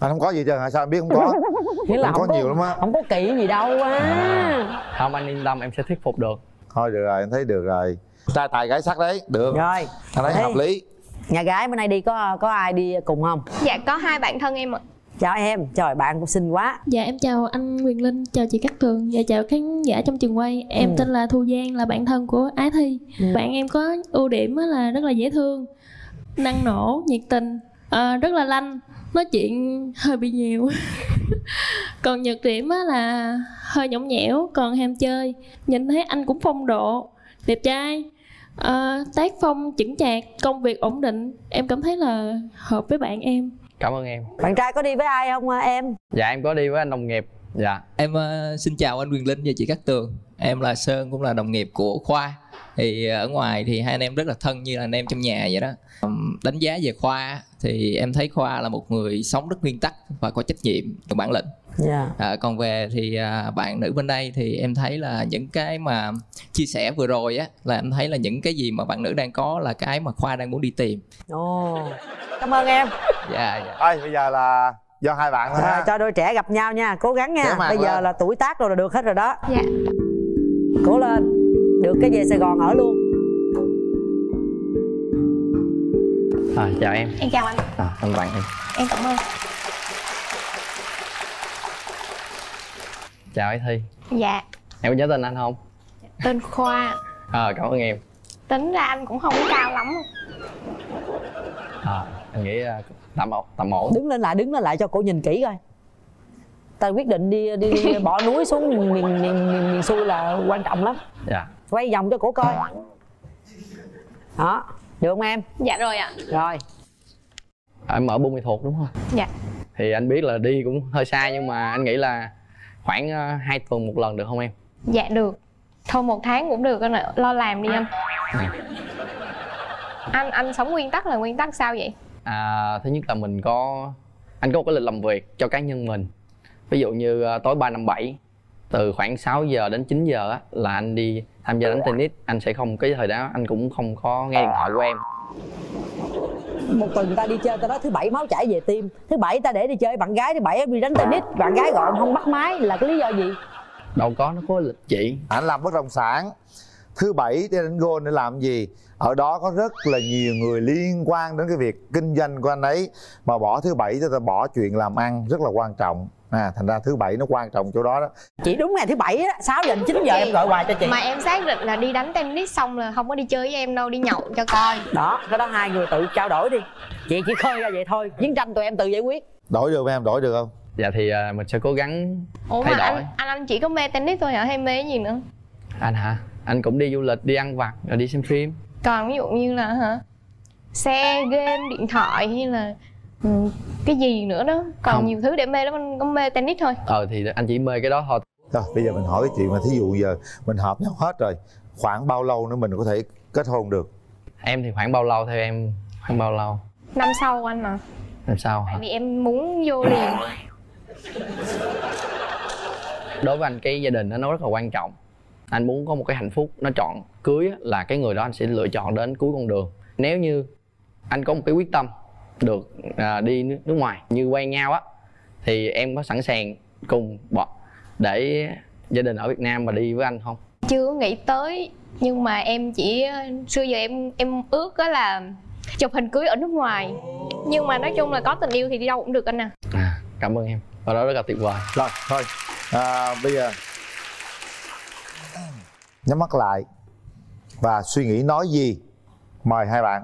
anh không có gì chứ hả? Sao em biết không có? Nghĩa là Cũng không có nhiều lắm á. không có kỹ gì đâu á. Không anh yên tâm em sẽ thuyết phục được. Thôi được rồi em thấy được rồi. Trai tài gái sắc đấy. Được. Rồi. Anh thấy hợp lý. nhà gái bữa nay đi có có ai đi cùng không? Dạ có hai bạn thân em ạ. Chào em. Trời bạn cũng xinh quá. Dạ em chào anh Quyền Linh, chào chị Cát Tường Và chào khán giả trong trường quay. Em Ừ. tên là Thu Giang, là bạn thân của Ái Thi. Ừ. Bạn em có ưu điểm á là rất là dễ thương Năng nổ, nhiệt tình ờ, Rất là lanh Nói chuyện hơi bị nhiều. Còn nhược điểm á là hơi nhõng nhẽo Còn ham chơi. Nhìn thấy anh cũng phong độ Đẹp trai. Ờ, tác phong chững chạc, công việc ổn định. Em cảm thấy là hợp với bạn em. Cảm ơn em. Bạn trai có đi với ai không à, em? Dạ em có đi với anh đồng nghiệp. Dạ. Em ờ, xin chào anh Quyền Linh và chị Cát Tường. Em là Sơn cũng là đồng nghiệp của Khoa Thì ở ngoài thì hai anh em rất là thân như là anh em trong nhà vậy đó. Đánh giá về Khoa thì em thấy Khoa là một người sống rất nguyên tắc và có trách nhiệm và bản lĩnh. Dạ. À, còn về thì à, bạn nữ bên đây thì em thấy là những cái mà chia sẻ vừa rồi á là em thấy là những cái gì mà bạn nữ đang có là cái mà khoa đang muốn đi tìm. Ồ cảm ơn em. Dạ dạ. Thôi bây giờ là do hai bạn thôi Rồi, ha. cho đôi trẻ gặp nhau nha. Cố gắng nha. Bây giờ là tuổi tác rồi là được hết rồi đó. Dạ. Cố lên được cái về sài gòn ở luôn. À, chào em. Em chào anh. À, anh bạn em. Em cảm ơn. Chào ấy thi. Dạ. Em có nhớ tên anh không? Tên khoa. À, cảm ơn em. Tính ra anh cũng không có cao lắm. À, anh nghĩ à, tạm ổn tạm ổn. Đứng lên lại đứng lên lại cho cổ nhìn kỹ coi. Ta quyết định đi đi, đi bỏ núi xuống miền miền, miền, miền xuôi là quan trọng lắm. Dạ quay vòng cho cổ coi. Đó được không em? Dạ rồi ạ. Rồi. Em ở buôn mê thuột đúng không? Dạ. Thì anh biết là đi cũng hơi xa nhưng mà anh nghĩ là khoảng à, hai tuần một lần được không em? Dạ được. Thôi một tháng cũng được anh lo làm đi anh. Anh anh sống nguyên tắc là nguyên tắc sao vậy? À, thứ nhất là mình có anh có một cái lịch làm việc cho cá nhân mình. Ví dụ như à, tối 3 năm 7 từ khoảng 6 giờ đến 9 giờ á, là anh đi tham gia đánh tennis anh sẽ không cái thời đó anh cũng không có nghe điện thoại của em. Một tuần ta đi chơi ta nói thứ bảy máu chảy về tim. Thứ bảy ta để đi chơi bạn gái thứ bảy em đi đánh tennis. Bạn gái gọi không bắt máy là cái lý do gì? Đâu có nó có lịch chỉ anh làm bất động sản. Thứ bảy đi đánh golf để làm gì? Ở đó có rất là nhiều người liên quan đến cái việc kinh doanh của anh ấy. Mà bỏ thứ bảy cho ta bỏ chuyện làm ăn rất là quan trọng à thành ra thứ bảy nó quan trọng chỗ đó đó. Chỉ đúng ngày thứ bảy á sáu giờ đến chín giờ em gọi hoài cho chị. Mà em xác định là đi đánh tennis xong là không có đi chơi với em đâu đi nhậu cho coi. Đó cái đó hai người tự trao đổi đi. Chị chỉ khơi ra vậy thôi chiến tranh tụi em tự giải quyết. Đổi được không em? Đổi được không? Dạ thì à, mình sẽ cố gắng ủa thay mà đổi. anh anh anh chỉ có mê tennis thôi hả? Hay mê cái gì nữa? Anh hả? Anh cũng đi du lịch đi ăn vặt rồi đi xem phim. Còn ví dụ như là hả? Xe game điện thoại hay là ừ, cái gì nữa đó? Còn Không. nhiều thứ để mê lắm anh có mê tennis thôi. Ờ thì anh chỉ mê cái đó thôi. Rồi bây giờ mình hỏi cái chuyện mà thí dụ giờ mình hợp nhau hết rồi khoảng bao lâu nữa mình có thể kết hôn được? Em thì khoảng bao lâu theo em? Khoảng bao lâu? Năm sau anh mà làm sao hả? Tại vì em muốn vô liền. Đối với anh cái gia đình đó nó rất là quan trọng. Anh muốn có một cái hạnh phúc nó chọn cưới á, là cái người đó anh sẽ lựa chọn đến cuối con đường. Nếu như anh có một cái quyết tâm được à, đi nước, nước ngoài như quen nhau á thì em có sẵn sàng cùng bỏ để gia đình ở Việt Nam mà đi với anh không? Chưa nghĩ tới nhưng mà em chỉ xưa giờ em em ước đó là chụp hình cưới ở nước ngoài. Nhưng mà nói chung là có tình yêu thì đi đâu cũng được anh à. À, cảm ơn em. Và đó rất là tuyệt vời. Rồi thôi. À, bây giờ nhắm mắt lại và suy nghĩ nói gì. Mời hai bạn.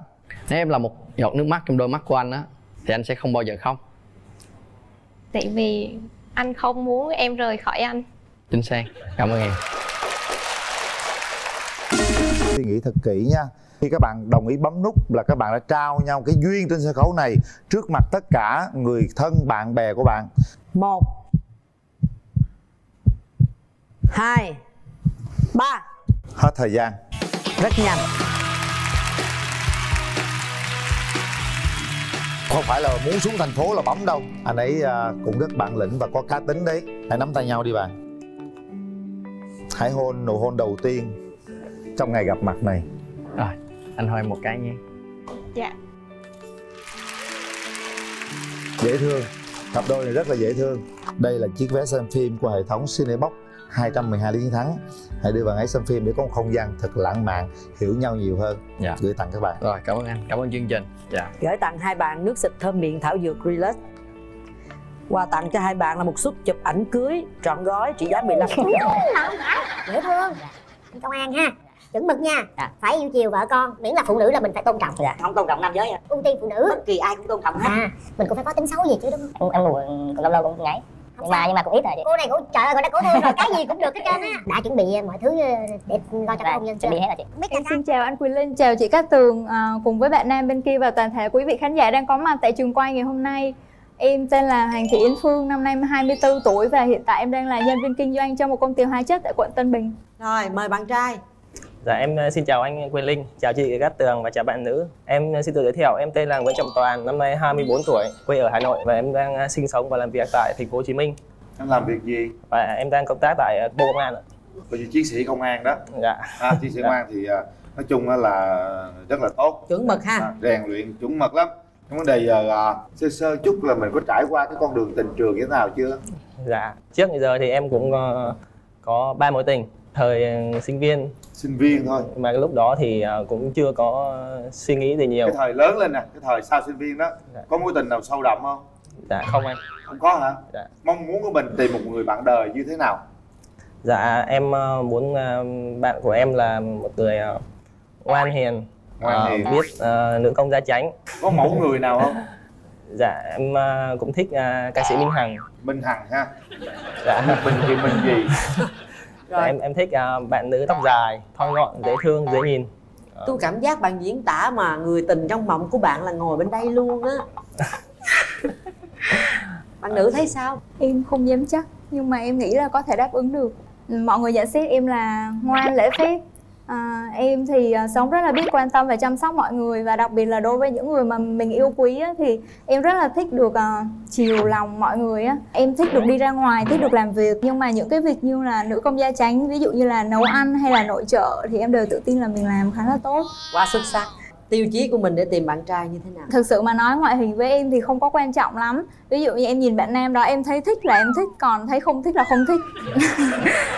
Nếu em là một giọt nước mắt trong đôi mắt của anh á thì anh sẽ không bao giờ khóc. Tại vì anh không muốn em rời khỏi anh. Chính xác. Cảm ơn em. Suy nghĩ thật kỹ nha. Khi các bạn đồng ý bấm nút là các bạn đã trao nhau cái duyên trên sân khấu này trước mặt tất cả người thân bạn bè của bạn. Một hai ba. Hết thời gian. Rất nhanh không phải là muốn xuống thành phố là bấm đâu. Anh ấy à, cũng rất bản lĩnh và có cá tính đấy. Hãy nắm tay nhau đi bạn. Hãy hôn nụ hôn đầu tiên trong ngày gặp mặt này. Rồi anh hôn một cái nhé. Dạ. Dễ thương. Cặp đôi này rất là dễ thương. Đây là chiếc vé xem phim của hệ thống Cinebox 212 lý chiến thắng. Hãy đưa bạn ấy xem phim để có một không gian thật lãng mạn hiểu nhau nhiều hơn. Dạ. Gửi tặng các bạn. Rồi cảm ơn anh. Cảm ơn chương trình. Dạ. Gửi tặng hai bạn nước xịt thơm miệng thảo dược relax. Quà tặng cho hai bạn là một suất chụp ảnh cưới trọn gói trị giá 15 triệu. Đồng. dễ thương. Anh công an ha. Chuẩn mực nha. Phải yêu chiều vợ con. Miễn là phụ nữ là mình phải tôn trọng. Dạ. Không tôn trọng nam giới à ưu tiên phụ nữ. Bất kỳ ai cũng tôn trọng hết. À mình cũng phải có tính xấu gì chứ đúng không? Em ngủ lâu lâu cũng ngáy nhưng mà nhưng mà cũng ít rồi chị cô này cũng trời ơi cô đã cố thương rồi cái gì cũng được hết trơn á đã chuẩn bị mọi thứ ờ, để lo cho các hôn nhân chưa chuẩn bị hết rồi chị biết xin chào anh Quỳnh Linh, chào chị Cát Tường à, cùng với bạn nam bên kia và toàn thể quý vị khán giả đang có mặt tại trường quay ngày hôm nay. Em tên là Hoàng Thị Yến Phương, năm nay 24 tuổi và hiện tại em đang là nhân viên kinh doanh cho một công ty hóa chất tại quận Tân Bình. Rồi, mời bạn trai. Dạ em ờ, xin chào anh Quyền Linh, chào chị Cát Tường và chào bạn nữ. Em ờ, xin tự giới thiệu, em tên là Nguyễn Trọng Toàn, năm nay 24 tuổi, quê ở Hà Nội và em đang ờ, sinh sống và làm việc tại thành phố Hồ Chí Minh. em làm việc gì Và em đang công tác tại Bộ Công an ạ. coi như chiến sĩ công an đó Dạ. à, chiến sĩ công an thì à, nói chung á là rất là tốt Chuẩn mực ha. à, rèn luyện chuẩn mực lắm nhưng vấn đề giờ à, sơ sơ chút là mình có trải qua cái con đường tình trường như thế nào chưa Dạ. Trước bây giờ thì em cũng có ba mối tình thời ờ, sinh viên. Sinh viên thôi. Mà cái lúc đó thì ờ, cũng chưa có suy nghĩ gì nhiều. cái thời lớn lên nè cái thời sau sinh viên đó có mối tình nào sâu đậm không Dạ không em. không có hả Dạ. mong muốn của mình tìm một người bạn đời như thế nào Dạ em ờ, muốn bạn của em là một người ngoan hiền, Ngoan ờ, hiền. biết ờ, nữ công gia chánh. có mẫu người nào không Dạ em cũng thích ờ, ca sĩ Minh Hằng. Minh Hằng ha. Dạ. Mình thì mình gì? Dạ, em em thích ờ, bạn nữ tóc dài, thon gọn, dễ thương, dễ nhìn. Tôi cảm giác bạn diễn tả mà người tình trong mộng của bạn là ngồi bên đây luôn á. bạn nữ thấy sao? Em không dám chắc nhưng mà em nghĩ là có thể đáp ứng được. Mọi người nhận xét em là ngoan lễ phép. À, em thì à, sống rất là biết quan tâm và chăm sóc mọi người và đặc biệt là đối với những người mà mình yêu quý á, thì em rất là thích được uh, chiều lòng mọi người á. Em thích được đi ra ngoài, thích được làm việc nhưng mà những cái việc như là nữ công gia tránh ví dụ như là nấu ăn hay là nội trợ thì em đều tự tin là mình làm khá là tốt. Quá xuất sắc. Tiêu chí của mình để tìm bạn trai như thế nào? Thực sự mà nói ngoại hình với em thì không có quan trọng lắm Ví dụ như em nhìn bạn nam đó em thấy thích là em thích Còn thấy không thích là không thích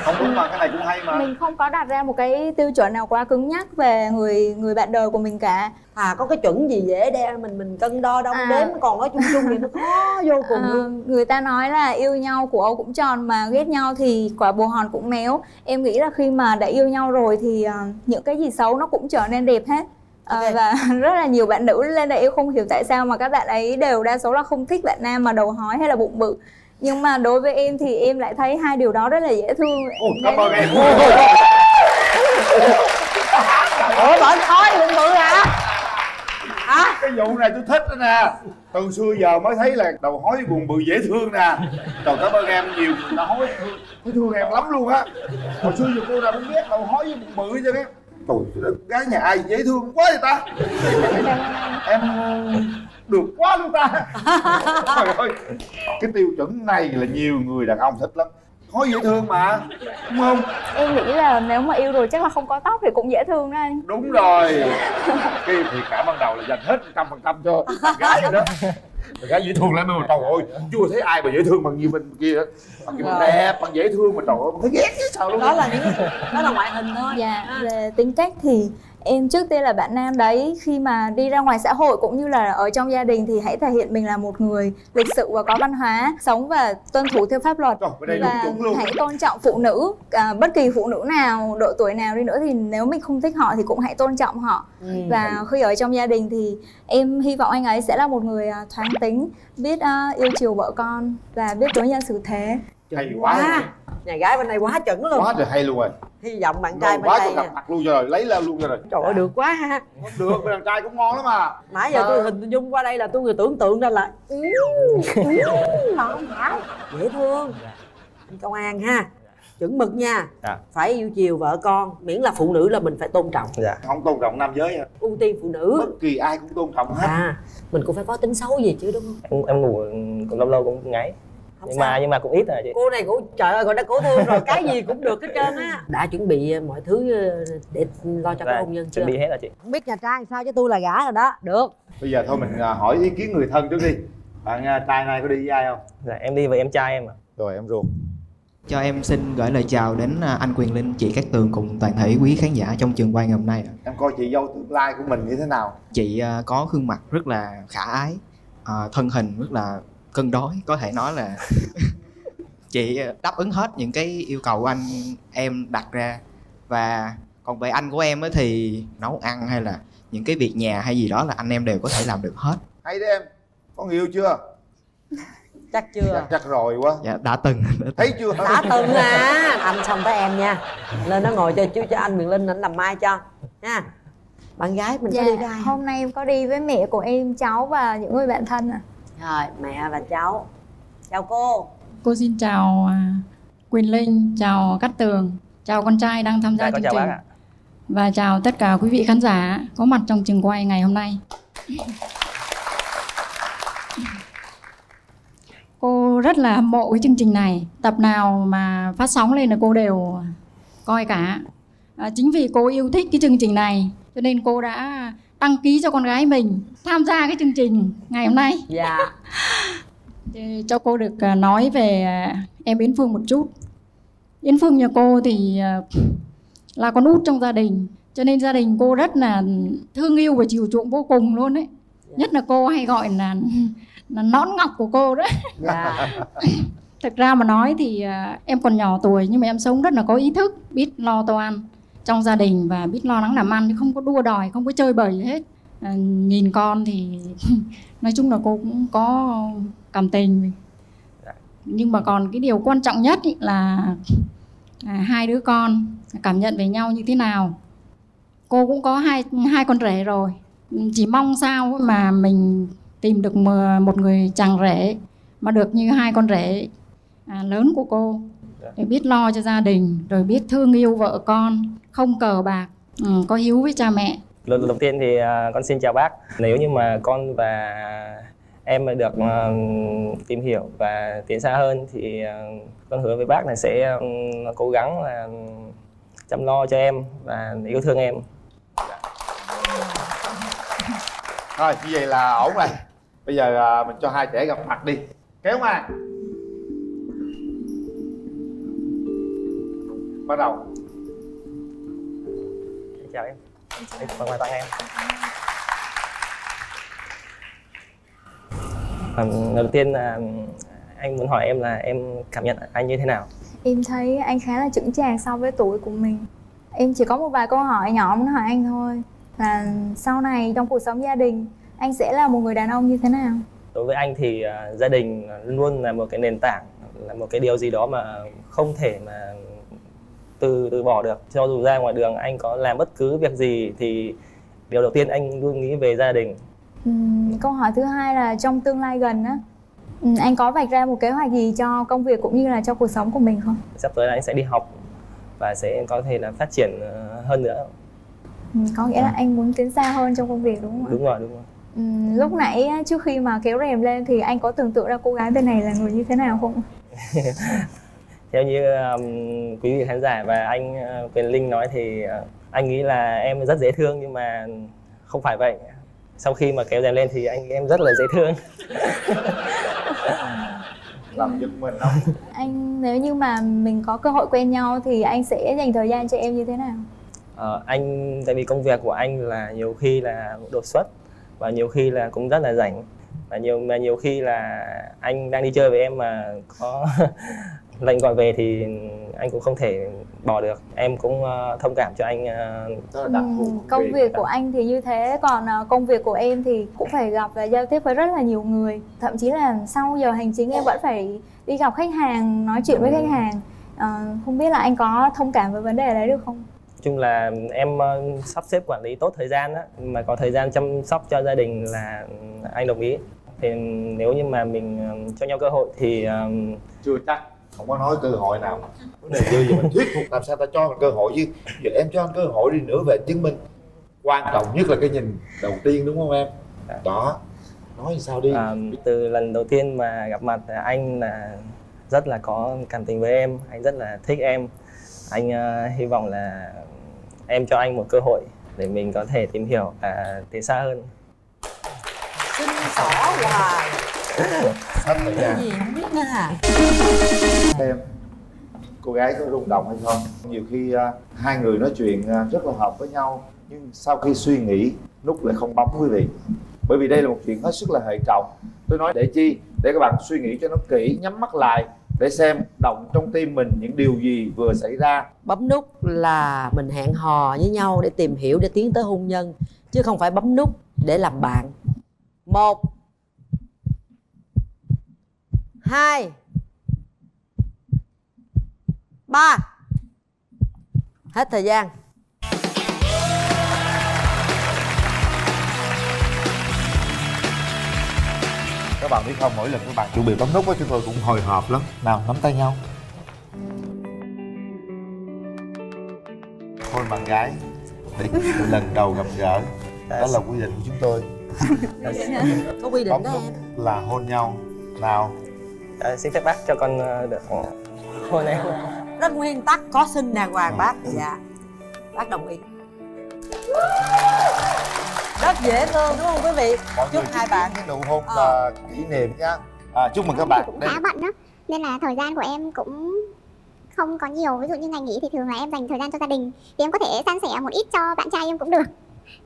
không đúng mà cái này cũng hay mà Mình không có đặt ra một cái tiêu chuẩn nào quá cứng nhắc về người người bạn đời của mình cả À có cái chuẩn gì dễ để mình mình cân đo đong À. đếm còn nói chung chung thì nó khó vô cùng luôn. người ta nói là yêu nhau của Âu cũng tròn mà ghét nhau thì quả bồ hòn cũng méo em nghĩ là khi mà đã yêu nhau rồi thì ờ, những cái gì xấu nó cũng trở nên đẹp hết Ờ, và rất là nhiều bạn nữ lên đây yêu không hiểu tại sao mà các bạn ấy đều đa số là không thích bạn nam mà đầu hói hay là bụng bự. Nhưng mà đối với em thì em lại thấy hai điều đó rất là dễ thương. Cảm ơn em. Ủa bởi thôi bụng bự hả? à? cái vụ này tôi thích đó nè. Từ xưa giờ mới thấy là đầu hói buồn bự dễ thương nè. Trời cảm ơn em nhiều người ta hói. Thương, thương em lắm luôn á. Hồi xưa giờ cô nào cũng biết đầu hói với bụng bự chứ cái trời gái nhà ai dễ thương quá vậy ta? Em được quá luôn ta. Trời ơi cái tiêu chuẩn này là nhiều người đàn ông thích lắm. Hói dễ thương mà đúng không? Em nghĩ là nếu mà yêu rồi chắc là không có tóc thì cũng dễ thương đó anh. Đúng rồi. Cái thiệt cảm ban đầu là dành hết trăm phần trăm cho bạn gái rồi đó bạn gái dễ thương lắm mà trời ơi chưa thấy ai mà dễ thương bằng như bên kia hết. Bằng kia đẹp bằng dễ thương mà trời ơi thấy ghét chứ sao luôn Đó là những đó là ngoại hình thôi. Dạ, về tính cách thì em trước tiên là bạn nam đấy khi mà đi ra ngoài xã hội cũng như là ở trong gia đình thì hãy thể hiện mình là một người lịch sự và có văn hóa, sống và tuân thủ theo pháp luật và hãy tôn trọng phụ nữ, à, bất kỳ phụ nữ nào, độ tuổi nào đi nữa thì nếu mình không thích họ thì cũng hãy tôn trọng họ. Ừ. Và khi ở trong gia đình thì em hy vọng anh ấy sẽ là một người à, thoáng tính, biết à, yêu chiều vợ con và biết đối nhân xử thế. Hay quá Nhà gái bên này quá chuẩn luôn. quá trời hay luôn rồi Hy vọng bạn trai bên quá đây gặp mặt luôn rồi lấy lên luôn rồi Trời ơi được quá ha. không được đàn trai cũng ngon lắm mà Nãy giờ tôi hình dung qua đây là tôi người tưởng tượng ra là ừ, ừ, ngon hảo. Dễ thương. Anh công an ha. Chuẩn mực nha. Dạ. Phải yêu chiều vợ con, miễn là phụ nữ là mình phải tôn trọng. Dạ. không tôn trọng nam giới hả Ưu tiên phụ nữ. bất kỳ ai cũng tôn trọng hết À, mình cũng phải có tính xấu gì chứ đúng không? Em em ngủ lâu lâu cũng ngáy. Không Nhưng sao. mà nhưng mà cũng ít rồi chị. Cô này cũng trời ơi, còn đã cố thương rồi, cái gì cũng được hết trơn á. Đã chuẩn bị mọi thứ ờ, để lo cho cái Dạ, hôn nhân chưa? chuẩn bị hết rồi chị. Không biết nhà trai sao chứ tôi là gã rồi đó. Được. bây giờ thôi mình à, hỏi ý kiến người thân trước đi bạn à, trai này có đi với ai không Dạ em đi với em trai em ạ. rồi em ruột Cho em xin gửi lời chào đến à, anh Quyền Linh, chị Cát Tường cùng toàn thể quý khán giả trong trường quay ngày hôm nay. ạ. em coi chị dâu tương lai của mình như thế nào Chị có gương mặt rất là khả ái, thân hình rất là cân đối có thể nói là chị đáp ứng hết những cái yêu cầu của anh em đặt ra. Và còn về anh của em á thì nấu ăn hay là những cái việc nhà hay gì đó là anh em đều có thể làm được hết. Hay đấy em có người yêu chưa? Chắc chưa. Dạ, chắc rồi quá. Dạ đã từng thấy chưa? Đã từng à. Anh xong tới em nha. Lên đó ngồi cho chú cho anh Quyền Linh anh làm mai cho nha. Bạn gái mình dạ, có đi với ai? hôm nay em có đi với mẹ của em cháu và những người bạn thân ạ rồi mẹ và cháu chào cô Cô xin chào à, Quyền Linh, chào Cát Tường, chào con trai đang tham gia Dạ, chương chào trình bác ạ. và chào tất cả quý vị khán giả có mặt trong trường quay ngày hôm nay. Cô rất là hâm mộ cái chương trình này, tập nào mà phát sóng lên là cô đều coi cả. À, chính vì cô yêu thích cái chương trình này cho nên cô đã đăng ký cho con gái mình tham gia cái chương trình ngày hôm nay. dạ Thì cho cô được à, nói về à, em Yến Phương một chút. Yến Phương nhà cô thì à, là con út trong gia đình, cho nên gia đình cô rất là thương yêu và chiều chuộng vô cùng luôn đấy. Nhất là cô hay gọi là là nón ngọc của cô đấy. dạ Thực ra mà nói thì em còn nhỏ tuổi nhưng mà em sống rất là có ý thức, biết lo toan trong gia đình và biết lo lắng làm ăn, chứ không có đua đòi, không có chơi bời gì hết. À, nhìn con thì nói chung là cô cũng có cảm tình. Nhưng mà còn cái điều quan trọng nhất ý là à, hai đứa con cảm nhận về nhau như thế nào. Cô cũng có hai hai con rể rồi. Chỉ mong sao mà mình tìm được một người chàng rể mà được như hai con rể à, lớn của cô biết lo cho gia đình rồi biết thương yêu vợ con không cờ bạc ừ, có hiếu với cha mẹ. Lần đầu tiên thì à, con xin chào bác. Nếu như mà con và em được à, tìm hiểu và tiến xa hơn thì à, con hứa với bác là sẽ ừ, cố gắng là chăm lo cho em và yêu thương em. Rồi như vậy là ổn rồi. Bây giờ à, mình cho hai trẻ gặp mặt đi. Kéo mà Bắt đầu. Xin chào em. Đây, phần quà tặng em. À, lần đầu tiên là anh muốn hỏi em là em cảm nhận anh như thế nào? Em thấy anh khá là chững chạc so với tuổi của mình. Em chỉ có một vài câu hỏi nhỏ muốn hỏi anh thôi. Là sau này trong cuộc sống gia đình Anh sẽ là một người đàn ông như thế nào? đối với anh thì à, gia đình luôn là một cái nền tảng là một cái điều gì đó mà không thể mà từ từ bỏ được. Cho dù ra ngoài đường anh có làm bất cứ việc gì thì điều đầu tiên anh luôn nghĩ về gia đình. Ừm, câu hỏi thứ hai là trong tương lai gần á Anh có vạch ra một kế hoạch gì cho công việc cũng như là cho cuộc sống của mình không? sắp tới là anh sẽ đi học và sẽ có thể là phát triển ờ, hơn nữa. Ừm, có nghĩa là anh muốn tiến xa hơn trong công việc đúng không đúng rồi đúng rồi. Ừm, lúc nãy trước khi mà kéo rèm lên thì anh có tưởng tượng ra cô gái bên này là người như thế nào không? theo như um, quý vị khán giả và anh uh, quyền linh nói thì uh, anh nghĩ là em rất dễ thương nhưng mà không phải vậy sau khi mà kéo rèm lên thì anh em rất là dễ thương Làm giật mình không? Anh nếu như mà mình có cơ hội quen nhau thì anh sẽ dành thời gian cho em như thế nào? Ờ, anh tại vì công việc của anh là nhiều khi là đột xuất và nhiều khi là cũng rất là rảnh và nhiều mà nhiều khi là anh đang đi chơi với em mà có lệnh gọi về thì anh cũng không thể bỏ được. Em cũng ờ, thông cảm cho anh ờ, Ừm, công việc của anh thì như thế còn ờ, công việc của em thì cũng phải gặp và giao tiếp với rất là nhiều người. Thậm chí là sau giờ hành chính em vẫn phải đi gặp khách hàng nói chuyện với khách hàng. Ờ, không biết là anh có thông cảm với vấn đề đấy được không? Chung là em ờ, sắp xếp quản lý tốt thời gian á mà có thời gian chăm sóc cho gia đình là anh đồng ý. Thì nếu như mà mình ờ, cho nhau cơ hội thì ờ, Chưa chắc Không có nói cơ hội nào. Vấn đề giờ mình thuyết phục làm sao ta cho mình cơ hội chứ. Giờ em cho anh cơ hội đi nữa về chứng minh. Quan trọng nhất là cái nhìn đầu tiên đúng không em? Đó. Nói sao đi. À, từ lần đầu tiên mà gặp mặt là anh là rất là có cảm tình với em. Anh rất là thích em. Anh ờ, hy vọng là em cho anh một cơ hội để mình có thể tìm hiểu và tiến xa hơn. Xin xỏ hoài Hết thời gian gì không biết nữa hả? Em cô gái có rung động hay không? Nhiều khi à, hai người nói chuyện à, rất là hợp với nhau nhưng sau khi suy nghĩ nút lại không bấm quý vị. Bởi vì đây là một chuyện hết sức là hệ trọng. Tôi nói để chi? Để các bạn suy nghĩ cho nó kỹ nhắm mắt lại để xem động trong tim mình những điều gì vừa xảy ra. Bấm nút là mình hẹn hò với nhau để tìm hiểu để tiến tới hôn nhân chứ không phải bấm nút để làm bạn. Một hai. Ba. Hết thời gian. Các bạn biết không mỗi lần các bạn chuẩn bị bấm nút á chúng tôi cũng hồi hộp lắm. Nào nắm tay nhau. Hôn bạn gái để lần đầu gặp gỡ. Đó là quy định của chúng tôi. Có quy định đó em. là hôn nhau. Nào à, xin phép bác cho con ờ, được hôn em. Rất nguyên tắc có xin đàng hoàng bác. Dạ. Bác đồng ý. Rất dễ thương đúng không quý vị? Mọi chúc hai bạn. cái nụ hôn là kỷ niệm nha. À, chúc mừng các bạn. Cũng khá bận á nên là thời gian của em cũng không có nhiều. Ví dụ như ngày nghỉ thì thường là em dành thời gian cho gia đình. Thì em có thể san sẻ một ít cho bạn trai em cũng được.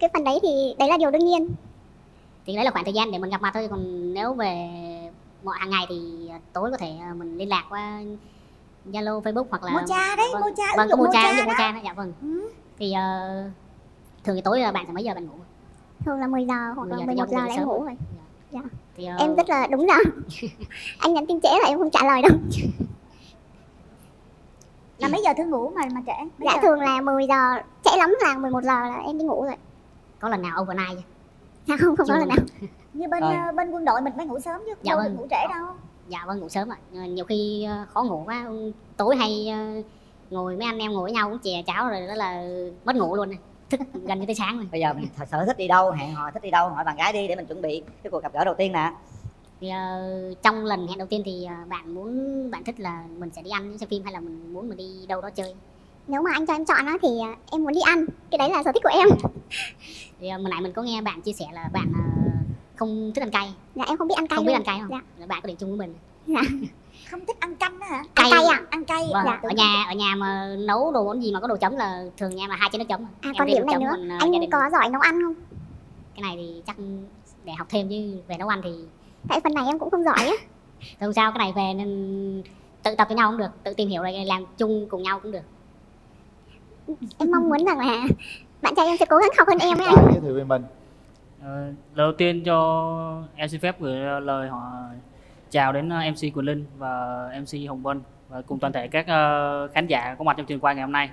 Cái phần đấy thì đấy là điều đương nhiên. Thì đấy là khoảng thời gian để mình gặp mặt thôi còn nếu về mọi hàng ngày thì à, tối có thể à, mình liên lạc qua zalo facebook hoặc là Mocha đấy, vâng, Mocha, vâng có mocha Mocha ứng dụng mocha đó. dạ vâng. Thì ờ, thường thì tối là bạn sẽ mấy giờ bạn ngủ? Thường là 10 giờ hoặc 10 là giờ 11 thì giờ dậy là em ngủ rồi. Dạ. thì ờ, em rất là đúng giờ. Anh nhắn tin trễ là em không trả lời đâu. Là mấy giờ thường ngủ mà mà trễ? Mấy dạ giờ? thường là 10 giờ trễ lắm là 11 giờ là em đi ngủ rồi. Có lần nào overnight chưa? dạ không không có lần nào như bên Rồi. ờ, bên quân đội mình phải ngủ sớm chứ Dạ đâu vâng. ngủ trễ đâu. Dạ vâng ngủ sớm ạ. Nhưng mà nhiều khi ờ, khó ngủ quá tối hay ngồi mấy anh em ngồi với nhau cũng chè cháo rồi đó là mất ngủ luôn. Này. thức gần như tới sáng rồi. Bây giờ mình thật sở thích đi đâu hẹn hò thích đi đâu hỏi bạn gái đi để mình chuẩn bị cái cuộc gặp gỡ đầu tiên nè. Thì ờ, trong lần hẹn đầu tiên thì ờ, bạn muốn bạn thích là mình sẽ đi ăn xem phim hay là mình muốn mình đi đâu đó chơi? Nếu mà anh cho em chọn á thì à, em muốn đi ăn. Cái đấy là sở thích của em. Thì ờ, hồi nãy mình có nghe bạn chia sẻ là bạn ờ, không thích ăn cay. Dạ em không biết ăn cay không biết luôn. ăn cay không? Dạ. Là bạn có điểm chung với mình. Dạ. Không thích ăn canh đó hả? Ăn cay à? ăn cay. Vâng. dạ. ở nhà ở nhà mà nấu đồ món gì mà có đồ chấm là thường nhà em là hai chén nước chấm. À Em còn điểm này nữa. còn, ờ, anh đình. có giỏi nấu ăn không? Cái này thì chắc để học thêm chứ về nấu ăn thì tại phần này em cũng không giỏi á. Không sao cái này về nên tự tập với nhau cũng được tự tìm hiểu rồi làm chung cùng nhau cũng được. Em mong muốn rằng là bạn trai em sẽ cố gắng học hơn em ấy anh. Giới thiệu về mình Ờ, lần đầu tiên cho em xin phép gửi lời họ chào đến ờ, MC Quỳnh Linh và MC Hồng Vân và cùng toàn thể các ờ, khán giả có mặt trong trường quay ngày hôm nay.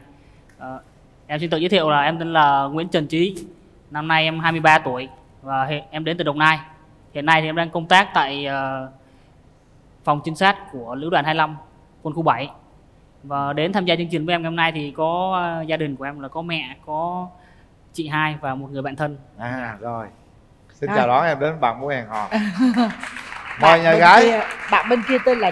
Ờ, em xin tự giới thiệu là em tên là Nguyễn Trần Trí, năm nay em 23 tuổi và hiện em đến từ Đồng Nai. Hiện nay thì em đang công tác tại phòng trinh sát của lữ đoàn 25 quân khu 7 và đến tham gia chương trình với em ngày hôm nay thì có gia đình của em là có mẹ, có chị hai và một người bạn thân. à rồi xin Rồi. chào đón em đến bạn muốn hẹn hò mời nhà gái kia- bạn bên kia tên là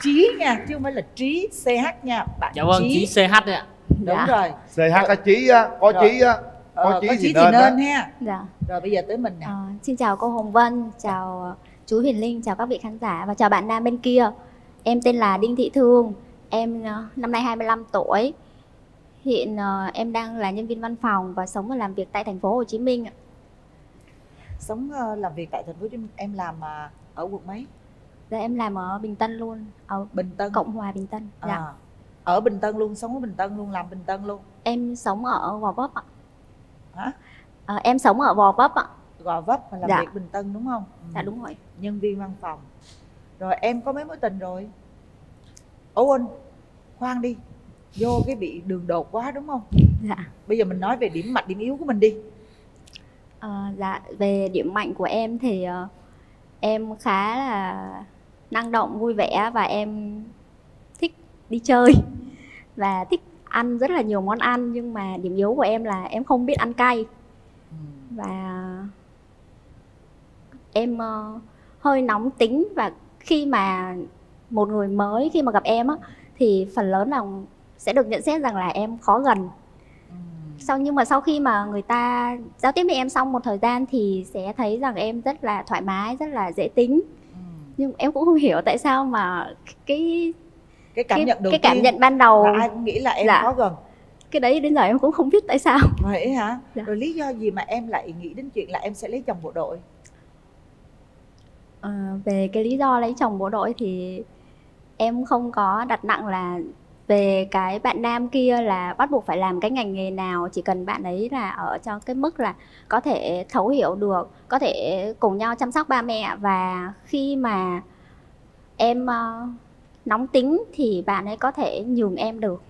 trí nha chứ không phải là trí ch nha bạn Dạ vâng, trí CH đấy ạ. đúng Dạ. rồi CH có trí á có trí á có Ờ, trí có thì trí thì nên nên ha Dạ. rồi bây giờ tới mình nè Ờ, xin chào cô Hồng Vân, chào ờ, chú Huyền Linh, chào các vị khán giả và chào bạn nam bên kia. Em tên là Đinh Thị Thương, em ờ, năm nay 25 tuổi. Hiện ờ, em đang là nhân viên văn phòng và sống và làm việc tại thành phố Hồ Chí Minh ạ. sống ờ, làm việc tại thành phố Hồ Chí Minh em làm ờ, ở quận mấy Dạ em làm ở Bình Tân luôn, ở Bình Tân Cộng Hòa Bình Tân. Dạ. à, ở Bình Tân luôn sống ở Bình Tân luôn làm Bình Tân luôn Em sống ở Gò Vấp ạ. hả Ờ, em sống ở Gò Vấp ạ. Gò Vấp mà làm Dạ. việc Bình Tân đúng không Ừ. Dạ đúng rồi. nhân viên văn phòng rồi em có mấy mối tình rồi ủa anh khoan đi vô cái bị đường đột quá đúng không? Dạ. bây giờ mình nói về điểm mạnh điểm yếu của mình đi. Ờ, dạ về điểm mạnh của em thì ờ, em khá là năng động vui vẻ và em thích đi chơi và thích ăn rất là nhiều món ăn. Nhưng mà điểm yếu của em là em không biết ăn cay. Và em ờ, hơi nóng tính và khi mà một người mới khi mà gặp em á thì phần lớn là sẽ được nhận xét rằng là em khó gần. Sau nhưng mà sau khi mà người ta giao tiếp với em xong một thời gian thì sẽ thấy rằng em rất là thoải mái rất là dễ tính. Nhưng em cũng không hiểu tại sao mà cái cái cảm nhận đầu cái cảm nhận ban đầu là ai cũng nghĩ là em Dạ. khó gần. Cái đấy đến giờ em cũng không biết tại sao. Vậy hả? Dạ. rồi lý do gì mà em lại nghĩ đến chuyện là em sẽ lấy chồng bộ đội? Ờ, về cái lý do lấy chồng bộ đội thì em không có đặt nặng là về cái bạn nam kia là bắt buộc phải làm cái ngành nghề nào chỉ cần bạn ấy là ở cho cái mức là có thể thấu hiểu được có thể cùng nhau chăm sóc ba mẹ. Và khi mà em ờ, nóng tính thì bạn ấy có thể nhường em được.